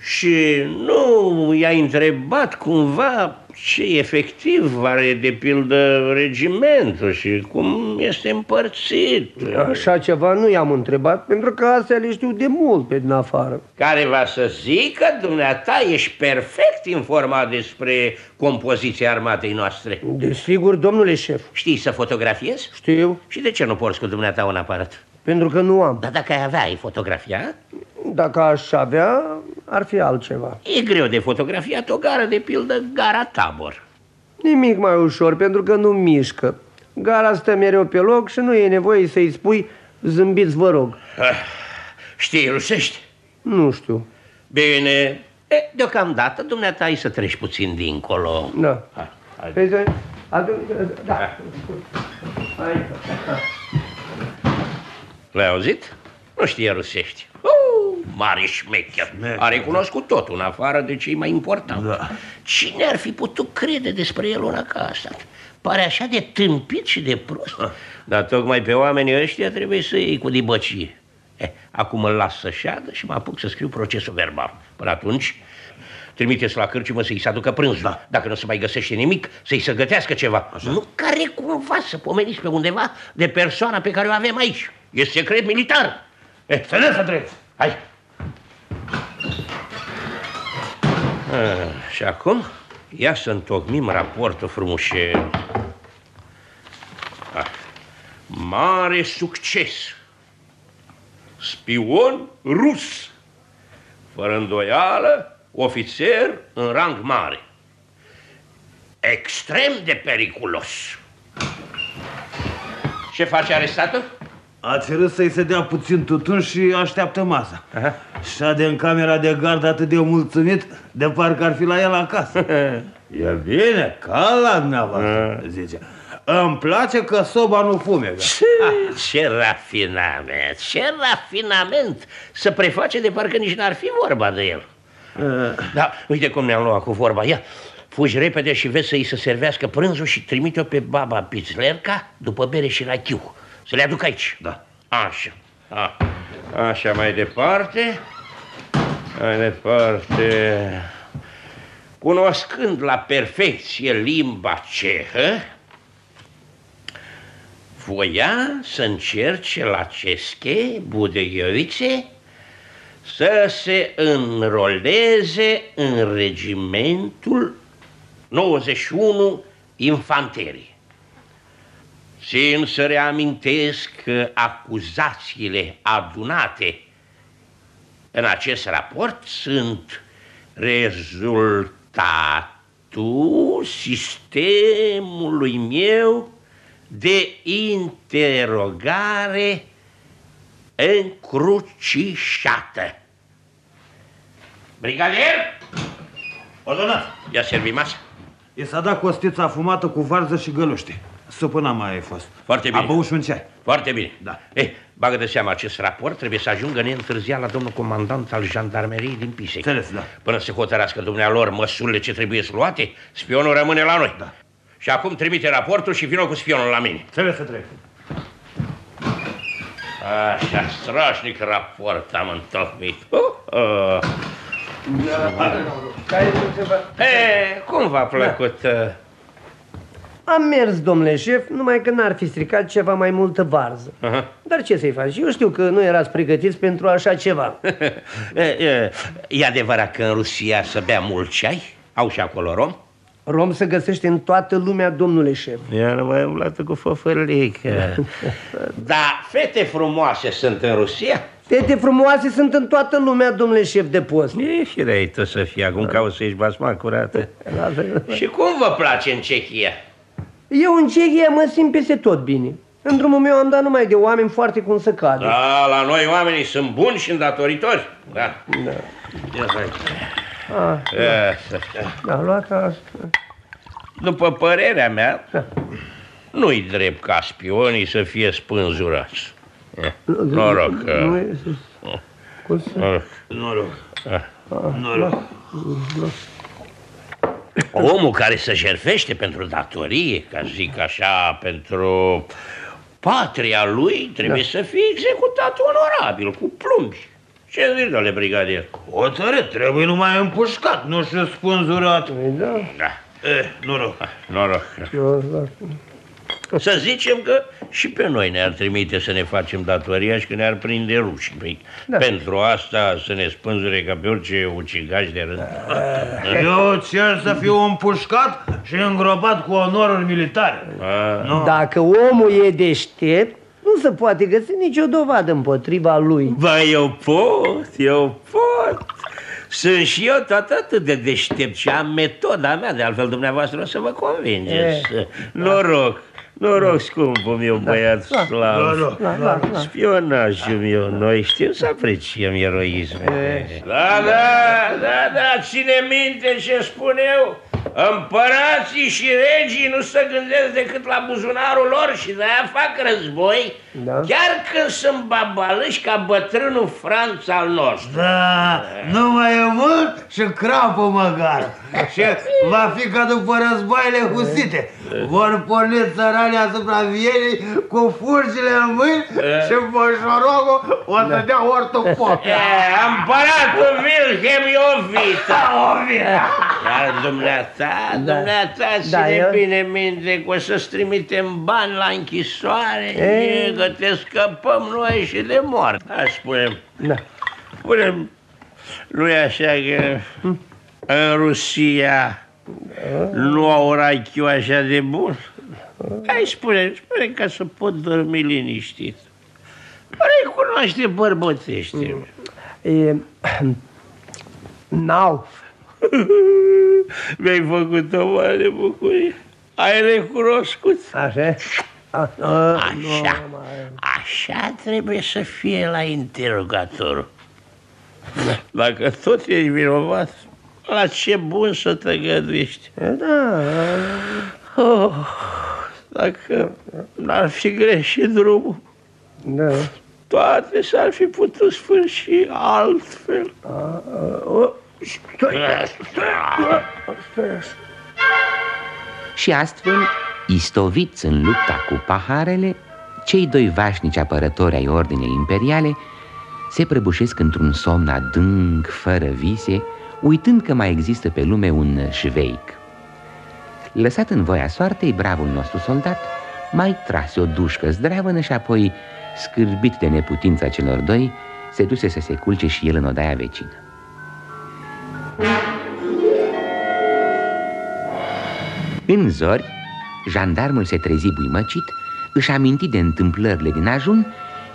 Și nu i-ai întrebat cumva ce efectiv are de pildă regimentul și cum este împărțit. Așa ceva nu i-am întrebat, pentru că astea le știu de mult pe din afară. Care va să zică, dumneata, ești perfect informat despre compoziția armatei noastre. Desigur, domnule șef. Știi să fotografiezi? Știu. Și de ce nu porți cu dumneata un aparat? Pentru că nu am. Dar dacă ai avea, ai fotografia? Dacă aș avea, ar fi altceva. E greu de fotografiat o gară, de pildă gara Tabor. Nimic mai ușor, pentru că nu mișcă. Gara stă mereu pe loc și nu e nevoie să-i spui zâmbiți, vă rog. Știi rusești? Nu știu. Bine, e, deocamdată dumneata ai să treci puțin dincolo. Da. Hai, hai. Păi să... Adu... Da. Hai. L-ai auzit? Nu știe rusești. Uh, mare șmecher. A recunoscut totul, în afară de cei mai important. Da. Cine ar fi putut crede despre el ora ca asta? Pare așa de tâmpit și de prost. Dar tocmai pe oamenii ăștia trebuie să iei cu dibăcie. Eh, acum îl las să șadă și mă apuc să scriu procesul verbal. Până atunci, trimiteți la cârciumă să-i se aducă prânzul. Da. Dacă nu se mai găsește nimic, să-i se gătească ceva. Așa. Nu care cumva să pomeniți pe undeva de persoana pe care o avem aici. E secret militar. Eh, să ne să drept. Hai. Ah, și acum, ia să întocmim raportul frumușel. Ah. Mare succes! Spion rus! Fără îndoială, ofițer în rang mare. Extrem de periculos. Ce face arestatul? A cerut să-i se dea puțin tutun și așteaptă masa. de în camera de gard atât de mulțumit, de parcă ar fi la el acasă. e bine, ca la dumneavoastră, zice. Îmi place că soba nu fume. Ce, ce rafinament, ce rafinament! Să preface de parcă nici n-ar fi vorba de el. Da, uite cum ne-am luat cu vorba. Ia, fugi repede și vezi să-i se servească prânzul și trimite-o pe baba Pizlerca după bere și rachiu. Să le aduc aici. Da. Așa. A. Așa, mai departe. Mai departe. Cunoscând la perfecție limba cehă, voia să încerce la Cesche, Budeiovice, să se înroleze în regimentul 91 infanterie. Țin să reamintesc că acuzațiile adunate în acest raport sunt rezultatul sistemului meu de interogare încrucișată. Brigadier! Ordonat! Ia servi masa. I s-a dat costița afumată cu varză și găluște. Supă n-a mai fost. Foarte bine. A băut și un ceai. Foarte bine. Da. Eh, bagă de seama, acest raport trebuie să ajungă neîntârziat la domnul comandant al jandarmeriei din Pisec. Înțeles, da. Până se hotărască dumnealor măsurile ce trebuie să luate, spionul rămâne la noi. Da. Și acum trimite raportul și vină cu spionul la mine. Trebuie să trec. Așa, strașnic raport am întocmit. Uh, uh. E, cum v-a plăcut? Da. Am mers, domnule șef, numai că n-ar fi stricat ceva mai multă varză. Aha. Dar ce să-i faci? Eu știu că nu erați pregătiți pentru așa ceva. e, e, e adevărat că în Rusia să bea mult ceai? Au și acolo rom? Rom se găsește în toată lumea, domnule șef. Ia nu mai umblată cu făfărlică. da, fete frumoase sunt în Rusia? Fete frumoase sunt în toată lumea, domnule șef de post. E și răi tu să fie, acum da. cauți să-și basma curată. și cum vă place în Cehia? Eu în Cehia mă simt peste tot bine. În drumul meu am dat numai de oameni foarte cum să cadă. Da, la noi oamenii sunt buni și îndatoritori. Da. Da. Ia hai. Ah, da. Da, da luat asta. După părerea mea, nu-i drept ca spionii să fie spânzurați. Noroc. Nu e... Cum să... Noroc. Noroc. Ah. Noroc. Omul care se jerfește pentru datorie, ca zic așa, pentru patria lui, trebuie da. să fie executat onorabil, cu plumbi. Ce zic, domnule brigadier? Hotărât, trebuie numai împușcat, nu și spânzurat. Da. Da. Eh, noroc. Noroc. Să zicem că și pe noi ne-ar trimite să ne facem datoria și că ne-ar prinde ruși. Păi, da. Pentru asta să ne spânzure ca pe orice ucigaș de rând. Eu cer să fiu împușcat și îngropat cu onoruri militare. Nu. Dacă omul e deștept, nu se poate găsi nicio dovadă împotriva lui. Ba, eu pot, eu pot. Sunt și eu tot atât de deștept și am metoda mea, de altfel dumneavoastră o să vă convingeți. E, Noroc, noroc, scumpul meu băiat da, slav. noroc, da, da, da. Spionajul meu, noi știm să apreciem eroismul. Da, da, da, da, ține minte ce spun eu. Împărații și regii nu se gândesc decât la buzunarul lor și de-aia fac război, Da. chiar când sunt babalăși ca bătrânul Franț al nostru. Da, nu mai e mult și crapă măcar. Și va fi ca după războaiele husite. Vor porni țăranii asupra Vienei cu furcile în mâini și moșorogul o să dea ortofoc. E, Împăratul Wilhelm e o vită. O vită. Iar dumneata, dumneata, Da, ține eu- bine minte că o să-ți trimitem bani la închisoare, Ei. e, că te scăpăm noi și de moarte. Hai, spune Da. spune nu e așa că în Rusia nu au rachiu așa de bun? Hai, spune, spune ca să pot dormi liniștit. Recunoaște bărbătește. E, n-au. Mi-ai făcut o mare bucurie. Ai recunoscut. Așa? Așa, așa trebuie să fie la interogatorul. Dacă tot ești vinovat, la ce bun să te găduiești. Da. Oh, dacă n-ar fi greșit drumul, Da. toate s-ar fi putut sfârși altfel. Și astfel, istoviți în lupta cu paharele, cei doi vașnici apărători ai ordinei imperiale se prăbușesc într-un somn adânc, fără vise, uitând că mai există pe lume un șveic. Lăsat în voia soartei, bravul nostru soldat mai trase o dușcă zdravănă și apoi, scârbit de neputința celor doi, se duse să se culce și el în odaia vecină. În zori, jandarmul se trezi buimăcit, își aminti de întâmplările din ajun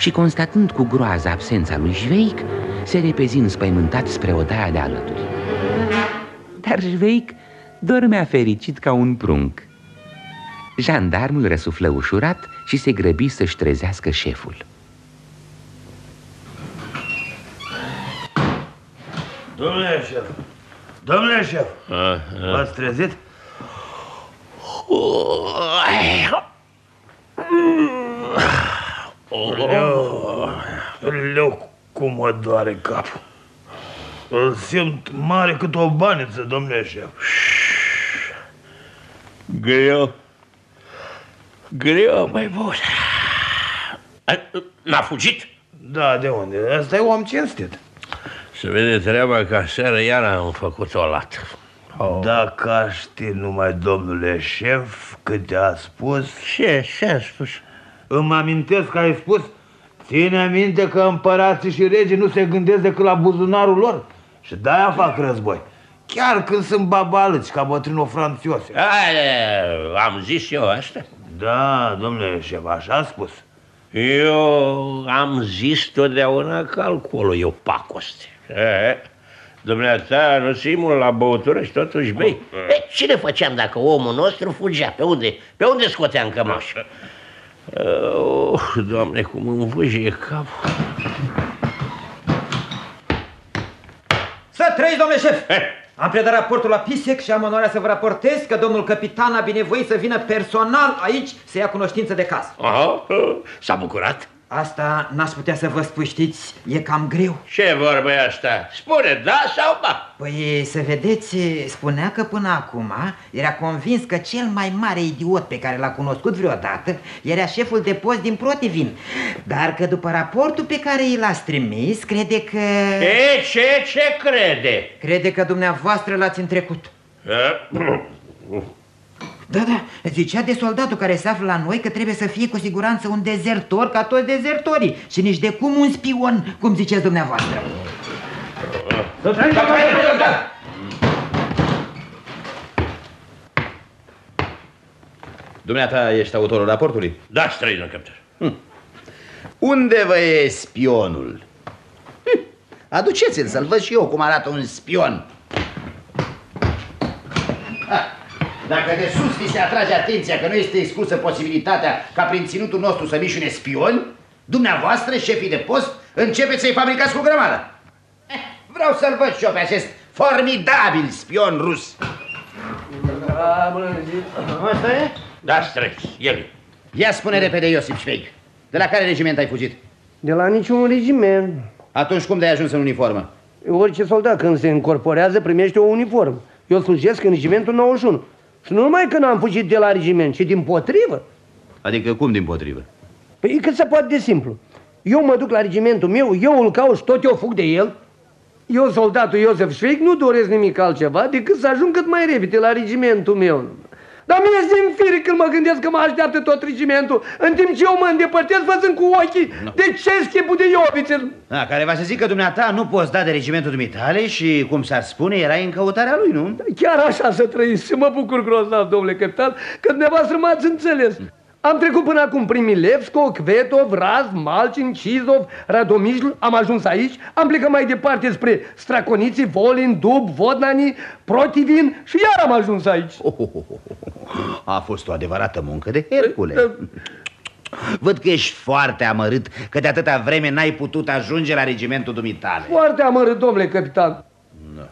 și, constatând cu groază absența lui Jveic, se repezi înspăimântat spre odaia de alături. Dar Jveic dormea fericit ca un prunc. Jandarmul răsuflă ușurat și se grăbi să-și trezească șeful. Domnule șef, domnule șef, v-ați trezit? Leu, leu, cum mă doare capul. Îl simt mare cât o baniță, domnule șef. Greu. Greu, mai bun. N-a fugit? Da, de unde? Asta e om cinstit. Se vede treaba că seară iar am făcut o lată. Dacă aș ști numai domnule șef câte a spus... Ce? Ce a spus? Îmi amintesc că ai spus Ține minte că împărații și regii nu se gândesc decât la buzunarul lor și de-aia fac război. Chiar când sunt babalăți ca bătrânul Franțiose. Aia, am zis eu asta? Da, domnule șef, așa a spus. Eu am zis totdeauna că alcoolul e o pacoste. E, Dumneata, nu ții mult la băutură și totuși bei. E, ce ne făceam dacă omul nostru fugea? Pe unde, pe unde scoteam cămașa? Oh, doamne, cum îmi vâjie capul. Să trăiți, domnule șef! Am predat raportul la PISEC și am onoarea să vă raportez că domnul capitan a binevoit să vină personal aici să ia cunoștință de caz. Aha, s-a bucurat? Asta n-ați putea să vă spui, știți, e cam greu. Ce vorbă e asta? Spune da sau ba? Păi, să vedeți, spunea că până acum era convins că cel mai mare idiot pe care l-a cunoscut vreodată era șeful de post din Protivin. Dar că după raportul pe care i l-ați trimis, crede că... E, ce, ce crede? Crede că dumneavoastră l-ați întrecut. Da, da, zicea de soldatul care se află la noi că trebuie să fie cu siguranță un dezertor ca toți dezertorii și nici de cum un spion, cum ziceți dumneavoastră. Dumneata ești autorul raportului? Da, străină, capitан. Unde vă e spionul? Hm, Aduceți-l să-l văd și eu cum arată un spion. Ha, Dacă de sus vi se atrage atenția că nu este exclusă posibilitatea ca prin ținutul nostru să mișune spioni, dumneavoastră, șefii de post, începeți să-i fabricați cu grămadă. Eh, Vreau să-l văd și eu pe acest formidabil spion rus. Asta e? Da, străzi, el e. Ia spune repede, Iosif Șveic. De la care regiment ai fugit? De la niciun regiment. Atunci cum de-ai ajuns în uniformă? Orice soldat când se încorporează primește o uniformă. Eu slujesc în regimentul 91. Și nu numai că n-am fugit de la regiment, ci din potrivă. Adică cum din potrivă? Păi cât se poate de simplu. Eu mă duc la regimentul meu, eu îl caut și tot eu fug de el. Eu, soldatul Iosef Șveic, nu doresc nimic altceva decât să ajung cât mai repede la regimentul meu. Dar mie zi fire când mă gândesc că mă așteaptă tot regimentul, în timp ce eu mă îndepărtez văzând cu ochii no. de ce schipul de Iovițel. Da, care va să zică dumneata nu poți da de regimentul dumitale și, cum s-ar spune, erai în căutarea lui, nu? Chiar așa să trăiți și mă bucur grozav, domnule capitan, că dumneavoastră m-ați înțeles. Am trecut până acum prin Milevsko, Kvetov, Raz, Malcin, Cizov, Radomijl, am ajuns aici, am plecat mai departe spre Straconiții, Volin, Dub, Vodnani, Protivin și iar am ajuns aici. Oh, oh, oh, A fost o adevărată muncă de Hercule. Văd că ești foarte amărât că de atâta vreme n-ai putut ajunge la regimentul dumitale. Foarte amărât, domnule capitan.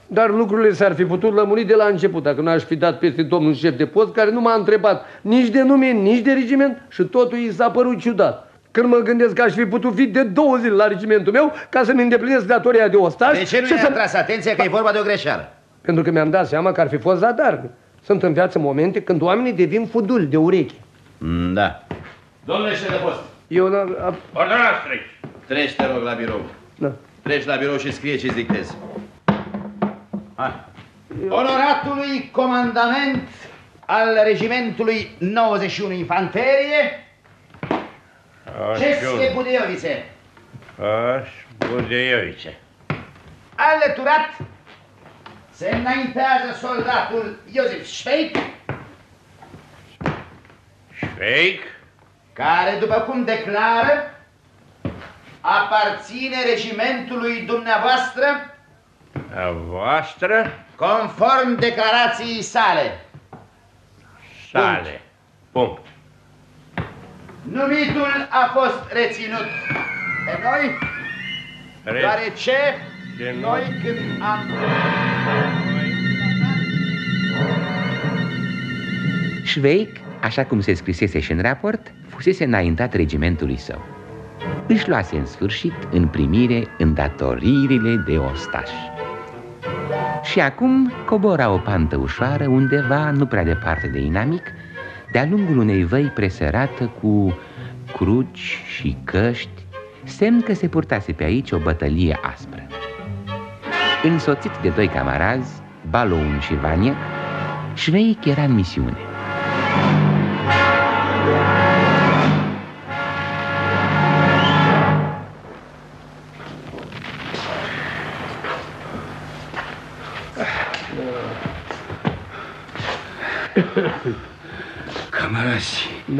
Dar lucrurile s-ar fi putut lămuri de la început dacă n-aș fi dat peste domnul șef de post care nu m-a întrebat nici de nume, nici de regiment și totul i s-a părut ciudat. Când mă gândesc că aș fi putut fi de două zile la regimentul meu ca să-mi îndeplinesc datoria de ostaș De ce nu și i-a să... tras atenția că e vorba de o greșeală? Pentru că mi-am dat seama că ar fi fost zadar. Sunt în viață momente când oamenii devin fuduli de ureche. Mm, da. Domnule șef de post. Eu... A... Ordonați, treci. Treci, te rog, la birou. Da. Treci la birou și scrie ce-ți dictezi. Hai. Onoratului comandament al regimentului 91 Infanterie, Cesche Budeiovice, Aș, Budeiovice. alăturat se înaintează soldatul Iosif Șveic, Șveic, care, după cum declară, aparține regimentului dumneavoastră a voastră, conform declarației sale. sale. Punct. Numitul a fost reținut de noi, Re- deoarece de noi când am... Șveic, așa cum se scrisese și în raport, fusese înaintat regimentului său. Își luase în sfârșit în primire îndatoririle de ostaș. Și acum cobora o pantă ușoară undeva, nu prea departe de inamic, de-a lungul unei văi presărată cu cruci și căști, semn că se purtase pe aici o bătălie aspră. Însoțit de doi camarazi, Baloun și Vaniac, Șveic era în misiune.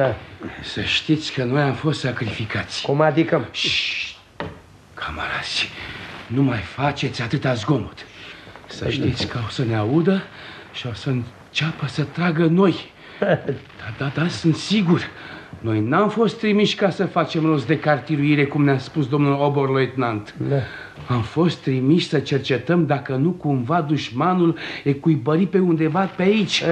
Da. să știți că noi am fost sacrificați. Cum adică? Șșt, camarazi, nu mai faceți atâta zgomot. Să știți că o să ne audă și o să înceapă să tragă noi. Da, da, da, sunt sigur. Noi n-am fost trimiși ca să facem rost de cartiruire, cum ne-a spus domnul oberleutnant. Da. Am fost trimiși să cercetăm dacă nu cumva dușmanul e cuibărit pe undeva pe aici.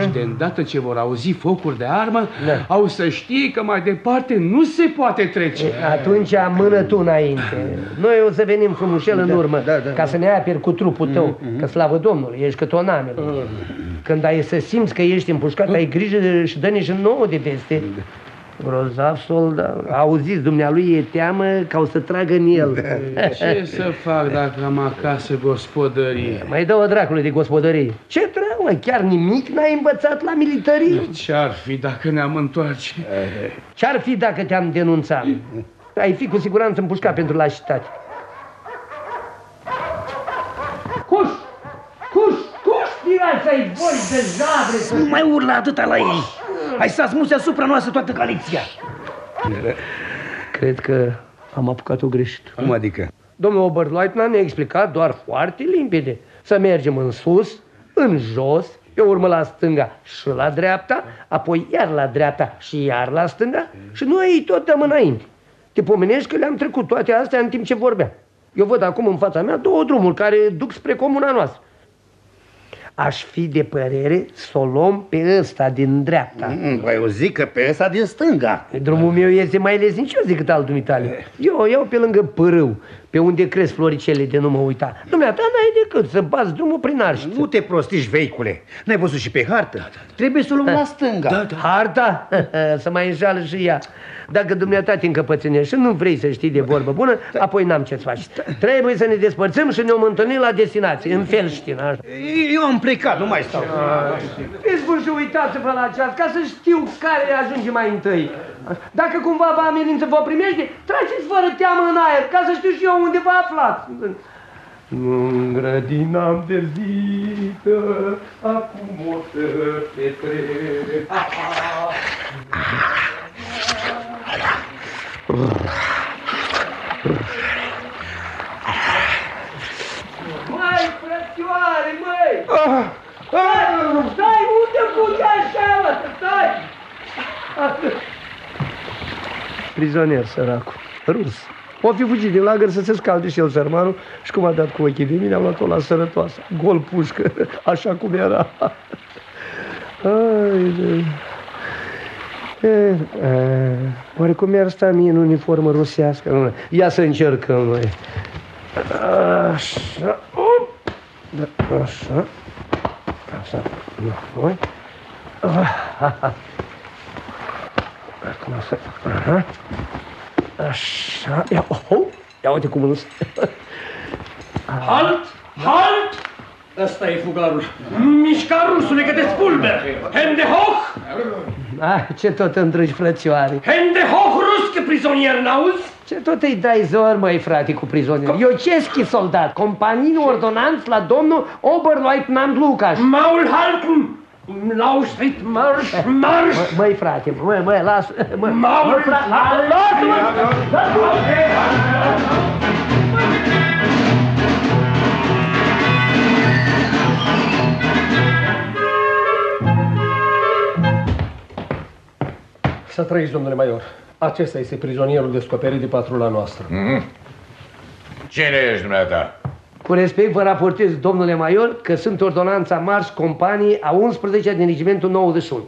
Și de îndată ce vor auzi focuri de armă, Da. au să știe că mai departe nu se poate trece. Atunci mână tu înainte. Noi o să venim frumușel în urmă, ca să ne aperi cu trupul tău. Că slavă Domnului, ești cât o namele. Când ai să simți că ești împușcat, ai grijă și dă-ne și nouă de veste. Grozav soldat. Auziți, dumnealui e teamă ca o să tragă în el. Ce să fac dacă am acasă gospodărie? Mai dă-o dracului de gospodărie. Ce treabă, mă? Chiar nimic n-ai învățat la militarie? Ce-ar fi dacă ne-am întoarce? Ce-ar fi dacă te-am denunțat? Ai fi cu siguranță împușcat pentru lașitate. Cuș! Cuș! Cuș! Tirați ai voi de zabre! Nu mai urla atâta la ei! Hai să asmuți asupra noastră toată colecția! Cred că am apucat-o greșit. Cum adică? Domnul Oberleutnant ne-a explicat doar foarte limpede. Să mergem în sus, în jos, pe urmă la stânga și la dreapta, apoi iar la dreapta și iar la stânga și noi tot dăm înainte. Te pomenești că le-am trecut toate astea în timp ce vorbeam. Eu văd acum în fața mea două drumuri care duc spre comuna noastră. Aș fi de părere să o luăm pe ăsta din dreapta. Mm, bă, eu zic că pe ăsta din stânga. Drumul meu este mai leznicios decât al dumitale. Eu o iau pe lângă pârâu, pe unde cresc floricele de nu mă uita. Dumneata n-ai decât să bați drumul prin arșiță. Nu te prostiști, veicule. N-ai văzut și pe hartă? Da, da. Trebuie să o luăm la stânga. Da, da. Harta? să mai înșală și ea. Dacă dumneata te încăpățânești și nu vrei să știi de vorbă bună, apoi n-am ce-ți faci. Trebuie să ne despărțim și ne-om întâlni la destinație, în Felștin. Așa. Eu am plecat, nu mai stau. Fiți bun și uitați-vă la ceas, ca să știu care ajunge mai întâi. Dacă cumva vă amenință vă primește, trageți fără teamă în aer, ca să știu și eu unde vă aflați. În grădina înverzită, acum o să petrec. Măi, frățioare, măi! Stai, stai, unde fugi așa, mă? Stai! Prizonier, săracul, rus. O fi fugit din lagăr să se scalde și el sărmanul și cum a dat cu ochii de mine, am luat-o la sărătoasă. Gol pușcă, așa cum era. Ai, de... E, e, oare cum mi-ar sta mie în uniformă rusească? Nu, ia să încercăm noi. Așa, op. Da, așa, așa, noi. Acum să, aha. Așa, ia, oh, ia uite cum îl... Halt! Halt! Ăsta e fugarul. Mișca, rusule, că te spulber! Hände hoch! Ah, ce tot îndrăgi, frățioare. Hände hoch, rusche prizonier, n-auzi? Ce tot îi dai zor, măi, frate, cu prizonier? Eu ceschi soldat, companii ordonanț la domnul Oberleutnant Lucas. Maul halten! Lauschritt, marsch, marsch! Măi, frate, măi, măi, las... Măi, Maul măi, frate, halten! Să trăiți, domnule major. Acesta este prizonierul descoperit de patrula noastră. Mm-hmm. Cine ești, dumneata? Cu respect vă raportez, domnule major, că sunt ordonanța Mars Companie a 11 din regimentul 91.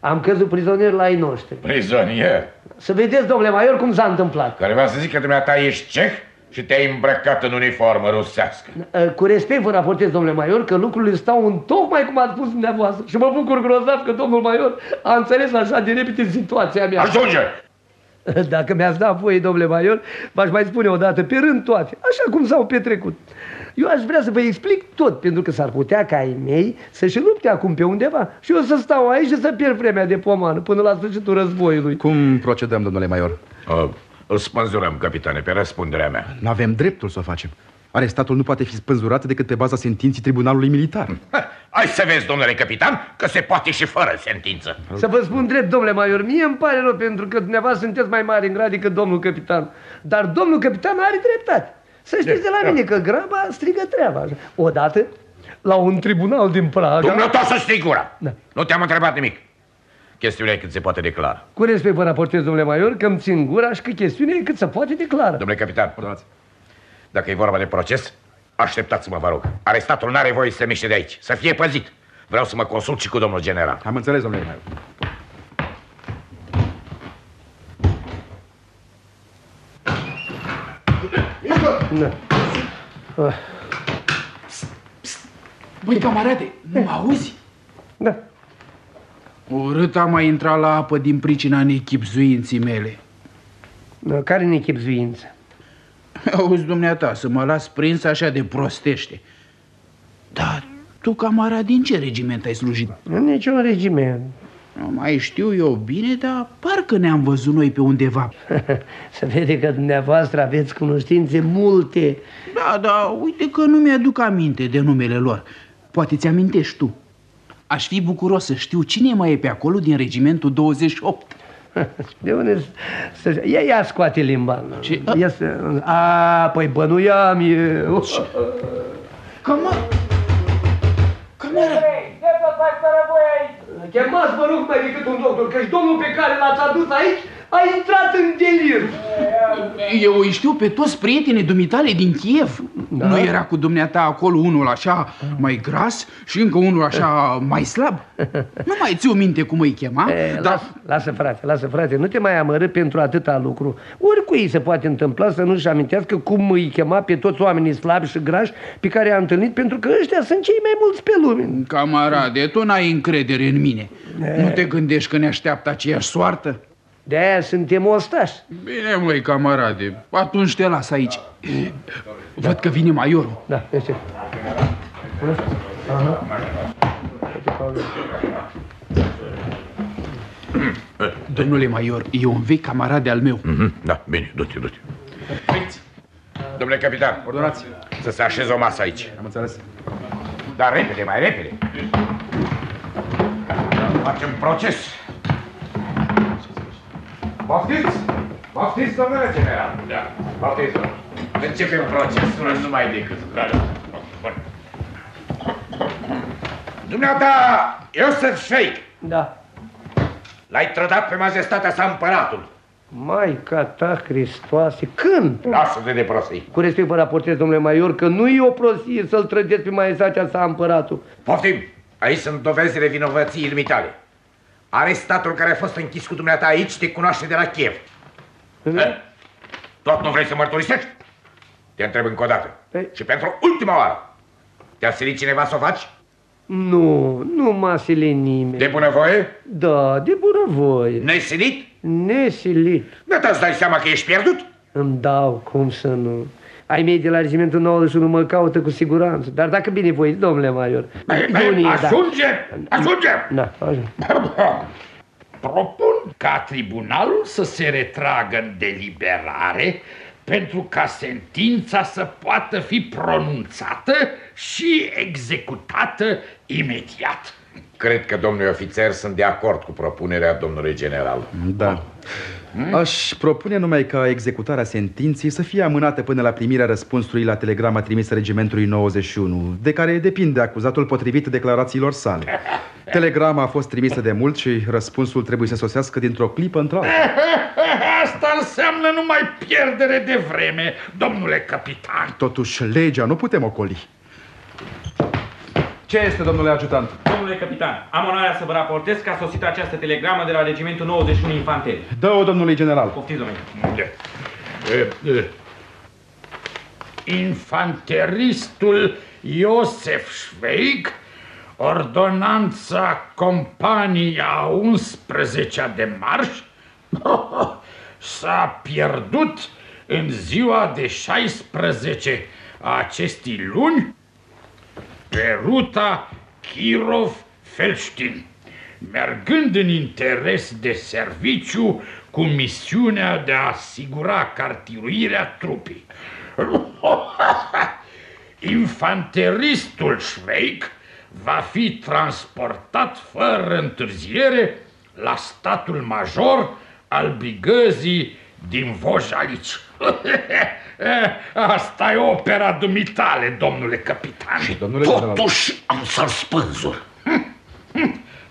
Am căzut prizonier la ei noștri. Prizonier? Să vedeți, domnule major, cum s-a întâmplat. Care v-a să zic că dumneata ești ceh și te-ai îmbrăcat în uniformă rusească. Cu respect vă raportez, domnule major, că lucrurile stau în tocmai cum ați spus dumneavoastră. Și mă bucur grozav că domnul major a înțeles așa de repede situația mea. Ajunge! Dacă mi-ați dat voie, domnule major, v-aș mai spune o dată pe rând toate, așa cum s-au petrecut. Eu aș vrea să vă explic tot, pentru că s-ar putea ca ai mei să-și lupte acum pe undeva și eu să stau aici și să pierd vremea de pomană până la sfârșitul războiului. Cum procedăm, domnule major? Uh, îl spânzurăm, capitane, pe răspunderea mea. Nu avem dreptul să o facem. Arestatul nu poate fi spânzurat decât pe baza sentinții tribunalului militar. Ha, hai să vezi, domnule capitan, că se poate și fără sentință. Să vă spun drept, domnule major, mie îmi pare rău pentru că dumneavoastră sunteți mai mari în grad decât domnul capitan. Dar domnul capitan are dreptate. Să știți de la mine că graba strigă treaba. Așa. Odată, la un tribunal din Praga... Dumneata să știi gura. Da. Nu te-am întrebat nimic. Chestiunea e cât se poate declara. Cu respect vă raportez, domnule major, că îmi țin gura și că chestiunea e cât se poate declara. Domnule capitan, dacă e vorba de proces, așteptați-mă, vă rog. Arestatul n-are voie să se miște de aici, să fie păzit. Vreau să mă consult și cu domnul general. Am înțeles, domnule major. Da. Ah. Băi, camarade, nu mă auzi? Da. Urât am mai intrat la apă din pricina nechipzuinții mele. Da, care nechipzuință? Auzi, dumneata, să mă las prins așa de prostește. Dar tu, camarad, din ce regiment ai slujit? În niciun regiment. Nu mai știu eu bine, dar parcă ne-am văzut noi pe undeva. Să vede că dumneavoastră aveți cunoștințe multe. Da, da, uite că nu mi-aduc aminte de numele lor. Poate ți amintești tu. Aș fi bucuros să știu cine mai e pe acolo din regimentul 28. De unde să... Ia, ia scoate limba. Ce? Ia să... A, păi bănuiam eu. Cam... Camera! Ce să faci răboi aici? Chemați, vă rog, mai decât un doctor, căci domnul pe care l-ați adus aici a intrat în delir. Eu îi știu pe toți prietenii dumitale din Kiev. Da. Nu era cu dumneata acolo unul așa mai gras și încă unul așa mai slab? Nu mai ți-o minte cum îi chema? E, Dar... lasă, lasă, frate, lasă, frate, nu te mai amărâ pentru atâta lucru. Oricui se poate întâmpla să nu-și amintească cum îi chema pe toți oamenii slabi și grași pe care i-a întâlnit, pentru că ăștia sunt cei mai mulți pe lume. Camarade, tu n-ai încredere în mine. E... Nu te gândești că ne așteaptă aceeași soartă? De-aia suntem ostași. Bine, măi, camarade, atunci te las aici. Văd că vine maiorul. Da, este. Domnule Maior, e un vechi camarade al meu. Mm -hmm. Da, bine, du-te, du-te. Domnule capitan, ordonați să se așeze o masă aici. Am înțeles. Dar repede, mai repede. Facem proces. Poftiți? Poftiți, domnule general? Da. Poftiți, Începem procesul numai decât. Da, da. Bun. Dumneata, Iosef Sheikh. Da. L-ai trădat pe majestatea sa împăratul. Maica ta, Hristoase, când? Lasă-te de prostii. Cu respect vă raportez, domnule Maior, că nu e o prostie să-l trădeți pe majestatea sa împăratul. Poftim, aici sunt dovezile vinovăției dumitale. Arestatul care a fost închis cu dumneata aici te cunoaște de la Kiev. Eh? Tot nu vrei să mărturisești? Te întreb încă o dată. Pe... Și pentru ultima oară. Te-a silit cineva să o faci? Nu, nu m-a silit nimeni. De bunăvoie? Da, de bunăvoie. Nesilit? Nesilit. Nu te-ți dai seama că ești pierdut? Îmi dau, cum să nu. Ai mei de la regimentul 91 mă caută cu siguranță. Dar dacă bine voi, domnule Maior. Ajunge! Da. Ajunge! Da, ajunge. Propun ca tribunalul să se retragă în deliberare pentru ca sentința să poată fi pronunțată și executată imediat. Cred că, domnule ofițer, sunt de acord cu propunerea domnului general. Da. Hmm? Aș propune numai ca executarea sentinței să fie amânată până la primirea răspunsului la telegrama trimisă regimentului 91, de care depinde acuzatul potrivit declarațiilor sale. Telegrama a fost trimisă de mult și răspunsul trebuie să sosească dintr-o clipă într-alta. Asta înseamnă numai pierdere de vreme, domnule capitan. Totuși, legea nu putem ocoli. Ce este, domnule ajutant? Domnule capitan, am onoarea să vă raportez că a sosit această telegramă de la regimentul 91 Infanteri. Dă-o, domnului general. Poftiți, domnule. Infanteristul Iosef Schweig, ordonanța compania 11 de marș, s-a pierdut în ziua de 16 a acestei luni pe ruta Kirov-Felștin, mergând în interes de serviciu cu misiunea de a asigura cartiruirea trupii. Infanteristul Schweig va fi transportat fără întârziere la statul major al brigăzii din Vojalici. Asta e opera dumitale, domnule capitan. Și domnule Totuși am să-l spânzur.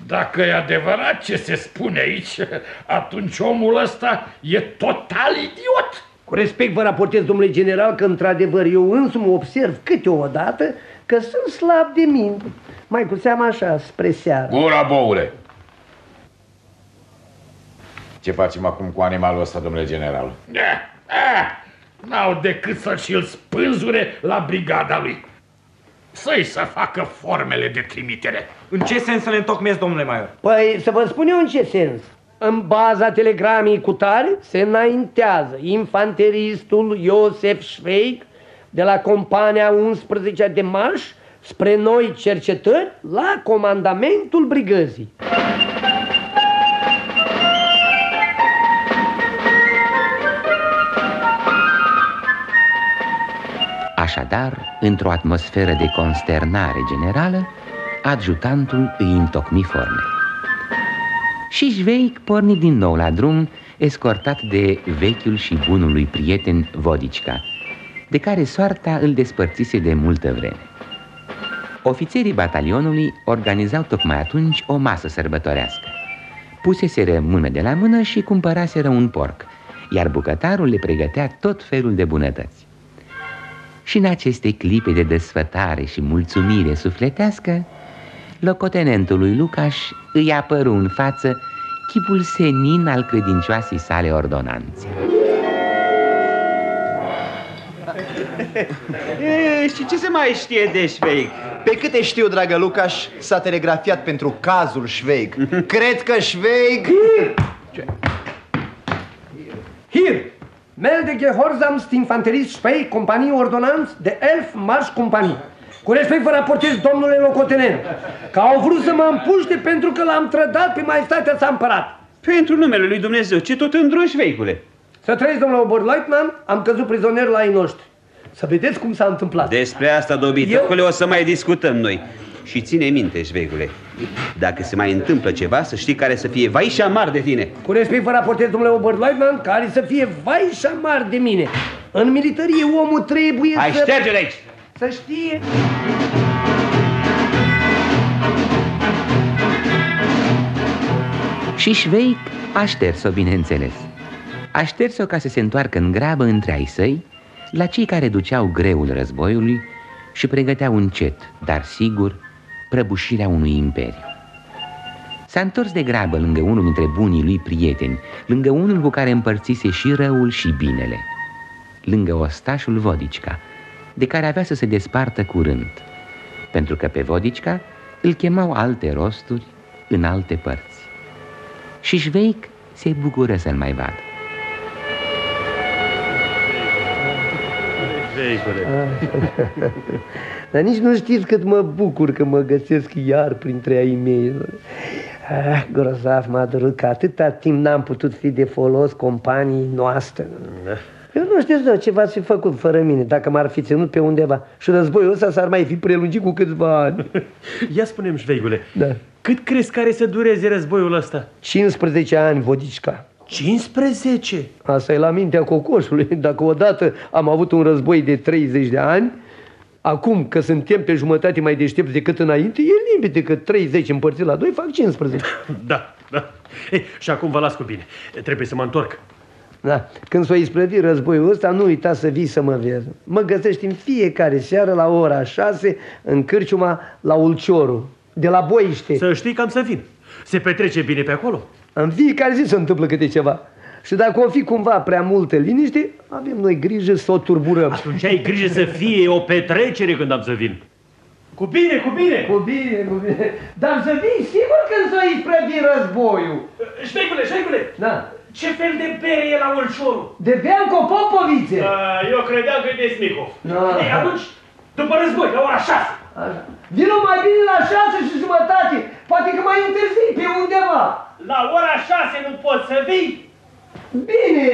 Dacă e adevărat ce se spune aici, atunci omul ăsta e total idiot. Cu respect vă raportez, domnule general, că într-adevăr eu însumi observ câteodată că sunt slab de minte. Mai cu seama așa, spre seară. Gura, boule! Ce facem acum cu animalul ăsta, domnule general? Eh, eh, N-au decât să și-l spânzure la brigada lui. Să-i să facă formele de trimitere. În ce sens să le întocmesc, domnule Maior? Păi să vă spun eu în ce sens. În baza telegramii cu tare se înaintează infanteristul Iosef Schweig de la compania 11 de marș spre noi cercetări la comandamentul brigăzii. Așadar, într-o atmosferă de consternare generală, adjutantul îi întocmi forme. Și Jveic porni din nou la drum, escortat de vechiul și bunul lui prieten Vodicca, de care soarta îl despărțise de multă vreme. Ofițerii batalionului organizau tocmai atunci o masă sărbătorească. Puseseră mână de la mână și cumpăraseră un porc, iar bucătarul le pregătea tot felul de bunătăți. Și în aceste clipe de desfătare și mulțumire sufletească, locotenentului Lucaș îi apăru în față chipul senin al credincioasei sale ordonanțe. E, și ce se mai știe de Șveig? Pe câte știu, dragă Lucaș, s-a telegrafiat pentru cazul Șveig. Cred că Șveig... Hier, melde Gehorsamst Infanterist Spei, companie ordonanț de Elf Marș Companie. Cu respect vă raportez, domnule locotenent, că au vrut să mă împuște pentru că l-am trădat pe maestatea sa împărat. Pentru numele lui Dumnezeu, ce tot îndroși, veicule? Să trăiți, domnule Oberleutnant, am căzut prizonier la ei noștri. Să vedeți cum s-a întâmplat. Despre asta, dobităcule, Eu- o să mai discutăm noi. Și ține minte, șveigule, dacă se mai întâmplă ceva, să știi care să fie vai și amar de tine. Cu respect vă raportez, domnule Oberleutnant, care să fie vai și amar de mine. În militarie omul trebuie Hai, să... șterge-l aici! Să știe... Și Șveic a șters-o, bineînțeles. A șters-o ca să se întoarcă în grabă între ai săi la cei care duceau greul războiului și pregăteau încet, dar sigur, prăbușirea unui imperiu. S-a întors de grabă lângă unul dintre bunii lui prieteni, lângă unul cu care împărțise și răul și binele, lângă ostașul Vodicca, de care avea să se despartă curând, pentru că pe Vodicca îl chemau alte rosturi în alte părți. Și Șveic se bucură să-l mai vadă. Veicule. Dar nici nu știți cât mă bucur că mă găsesc iar printre ai mei. Ah, grozav m-a durut că atâta timp n-am putut fi de folos companii noastre. Eu nu știu zău, ce v-ați fi făcut fără mine dacă m-ar fi ținut pe undeva și războiul ăsta s-ar mai fi prelungit cu câțiva ani. Ia spunem, șveigule, Da. cât crezi care să dureze războiul ăsta? 15 ani, Vodicca. 15? Asta e la mintea cocoșului. Dacă odată am avut un război de 30 de ani, acum că suntem pe jumătate mai deștepți decât înainte, e limpede că 30 împărțit la 2 fac 15. Da, da. Ei, și acum vă las cu bine. Trebuie să mă întorc. Da. Când s-o isprăvi războiul ăsta, nu uita să vii să mă vezi. Mă găsești în fiecare seară la ora 6 în cârciuma la Ulcioru, de la Boiște. Să știi că am să vin. Se petrece bine pe acolo. În fiecare zi se întâmplă câte ceva. Și dacă o fi cumva prea multă liniște, avem noi grijă să o turburăm. Atunci ai grijă să fie o petrecere când am să vin. Cu bine, cu bine! Cu bine, cu bine. Dar să vii sigur când s-o isprăvi războiul. Șveicule, șveicule! Da. Ce fel de bere e la Olșoru? De Bianco Popovițe. eu credeam că e de Smicov. Da. Ei, atunci, după război, la ora 6. Așa. Vino mai bine la șase și jumătate. Poate că mai întârzi pe undeva. La ora 6 nu poți să vii? Bine,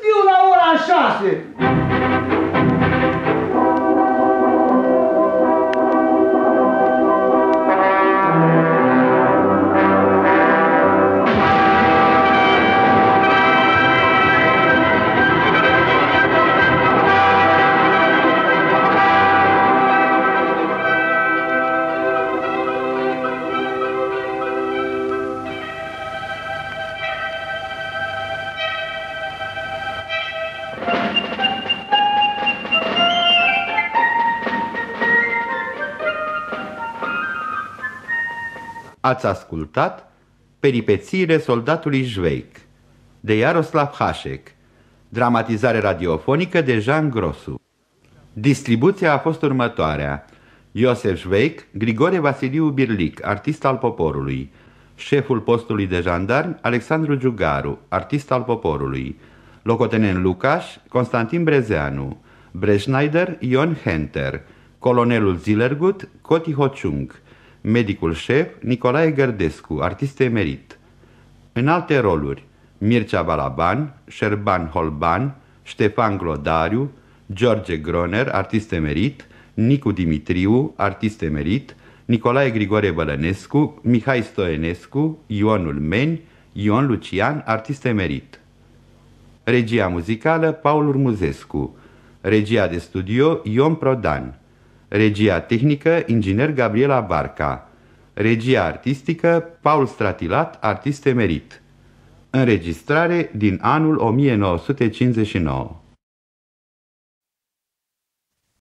viu la ora șase. Ați ascultat Peripețiile soldatului Jveic de Iaroslav Hașek, dramatizare radiofonică de Jean Grosu. Distribuția a fost următoarea. Iosef Jveic, Grigore Vasiliu Birlic, artist al poporului. Șeful postului de jandarmi, Alexandru Giugaru, artist al poporului. Locotenent Lucaș, Constantin Brezeanu. Breschneider, Ion Henter. Colonelul Zilergut, Coti Hociung. Medicul șef, Nicolae Gărdescu, artist emerit. În alte roluri, Mircea Balaban, Șerban Holban, Ștefan Glodariu, George Groner, artist emerit, Nicu Dimitriu, artist emerit, Nicolae Grigore Bălănescu, Mihai Stoenescu, Ionul Meni, Ion Lucian, artist emerit. Regia muzicală Paul Urmuzescu, regia de studio Ion Prodan, regia tehnică inginer Gabriela Barca, regia artistică Paul Stratilat, artist emerit. Înregistrare din anul 1959.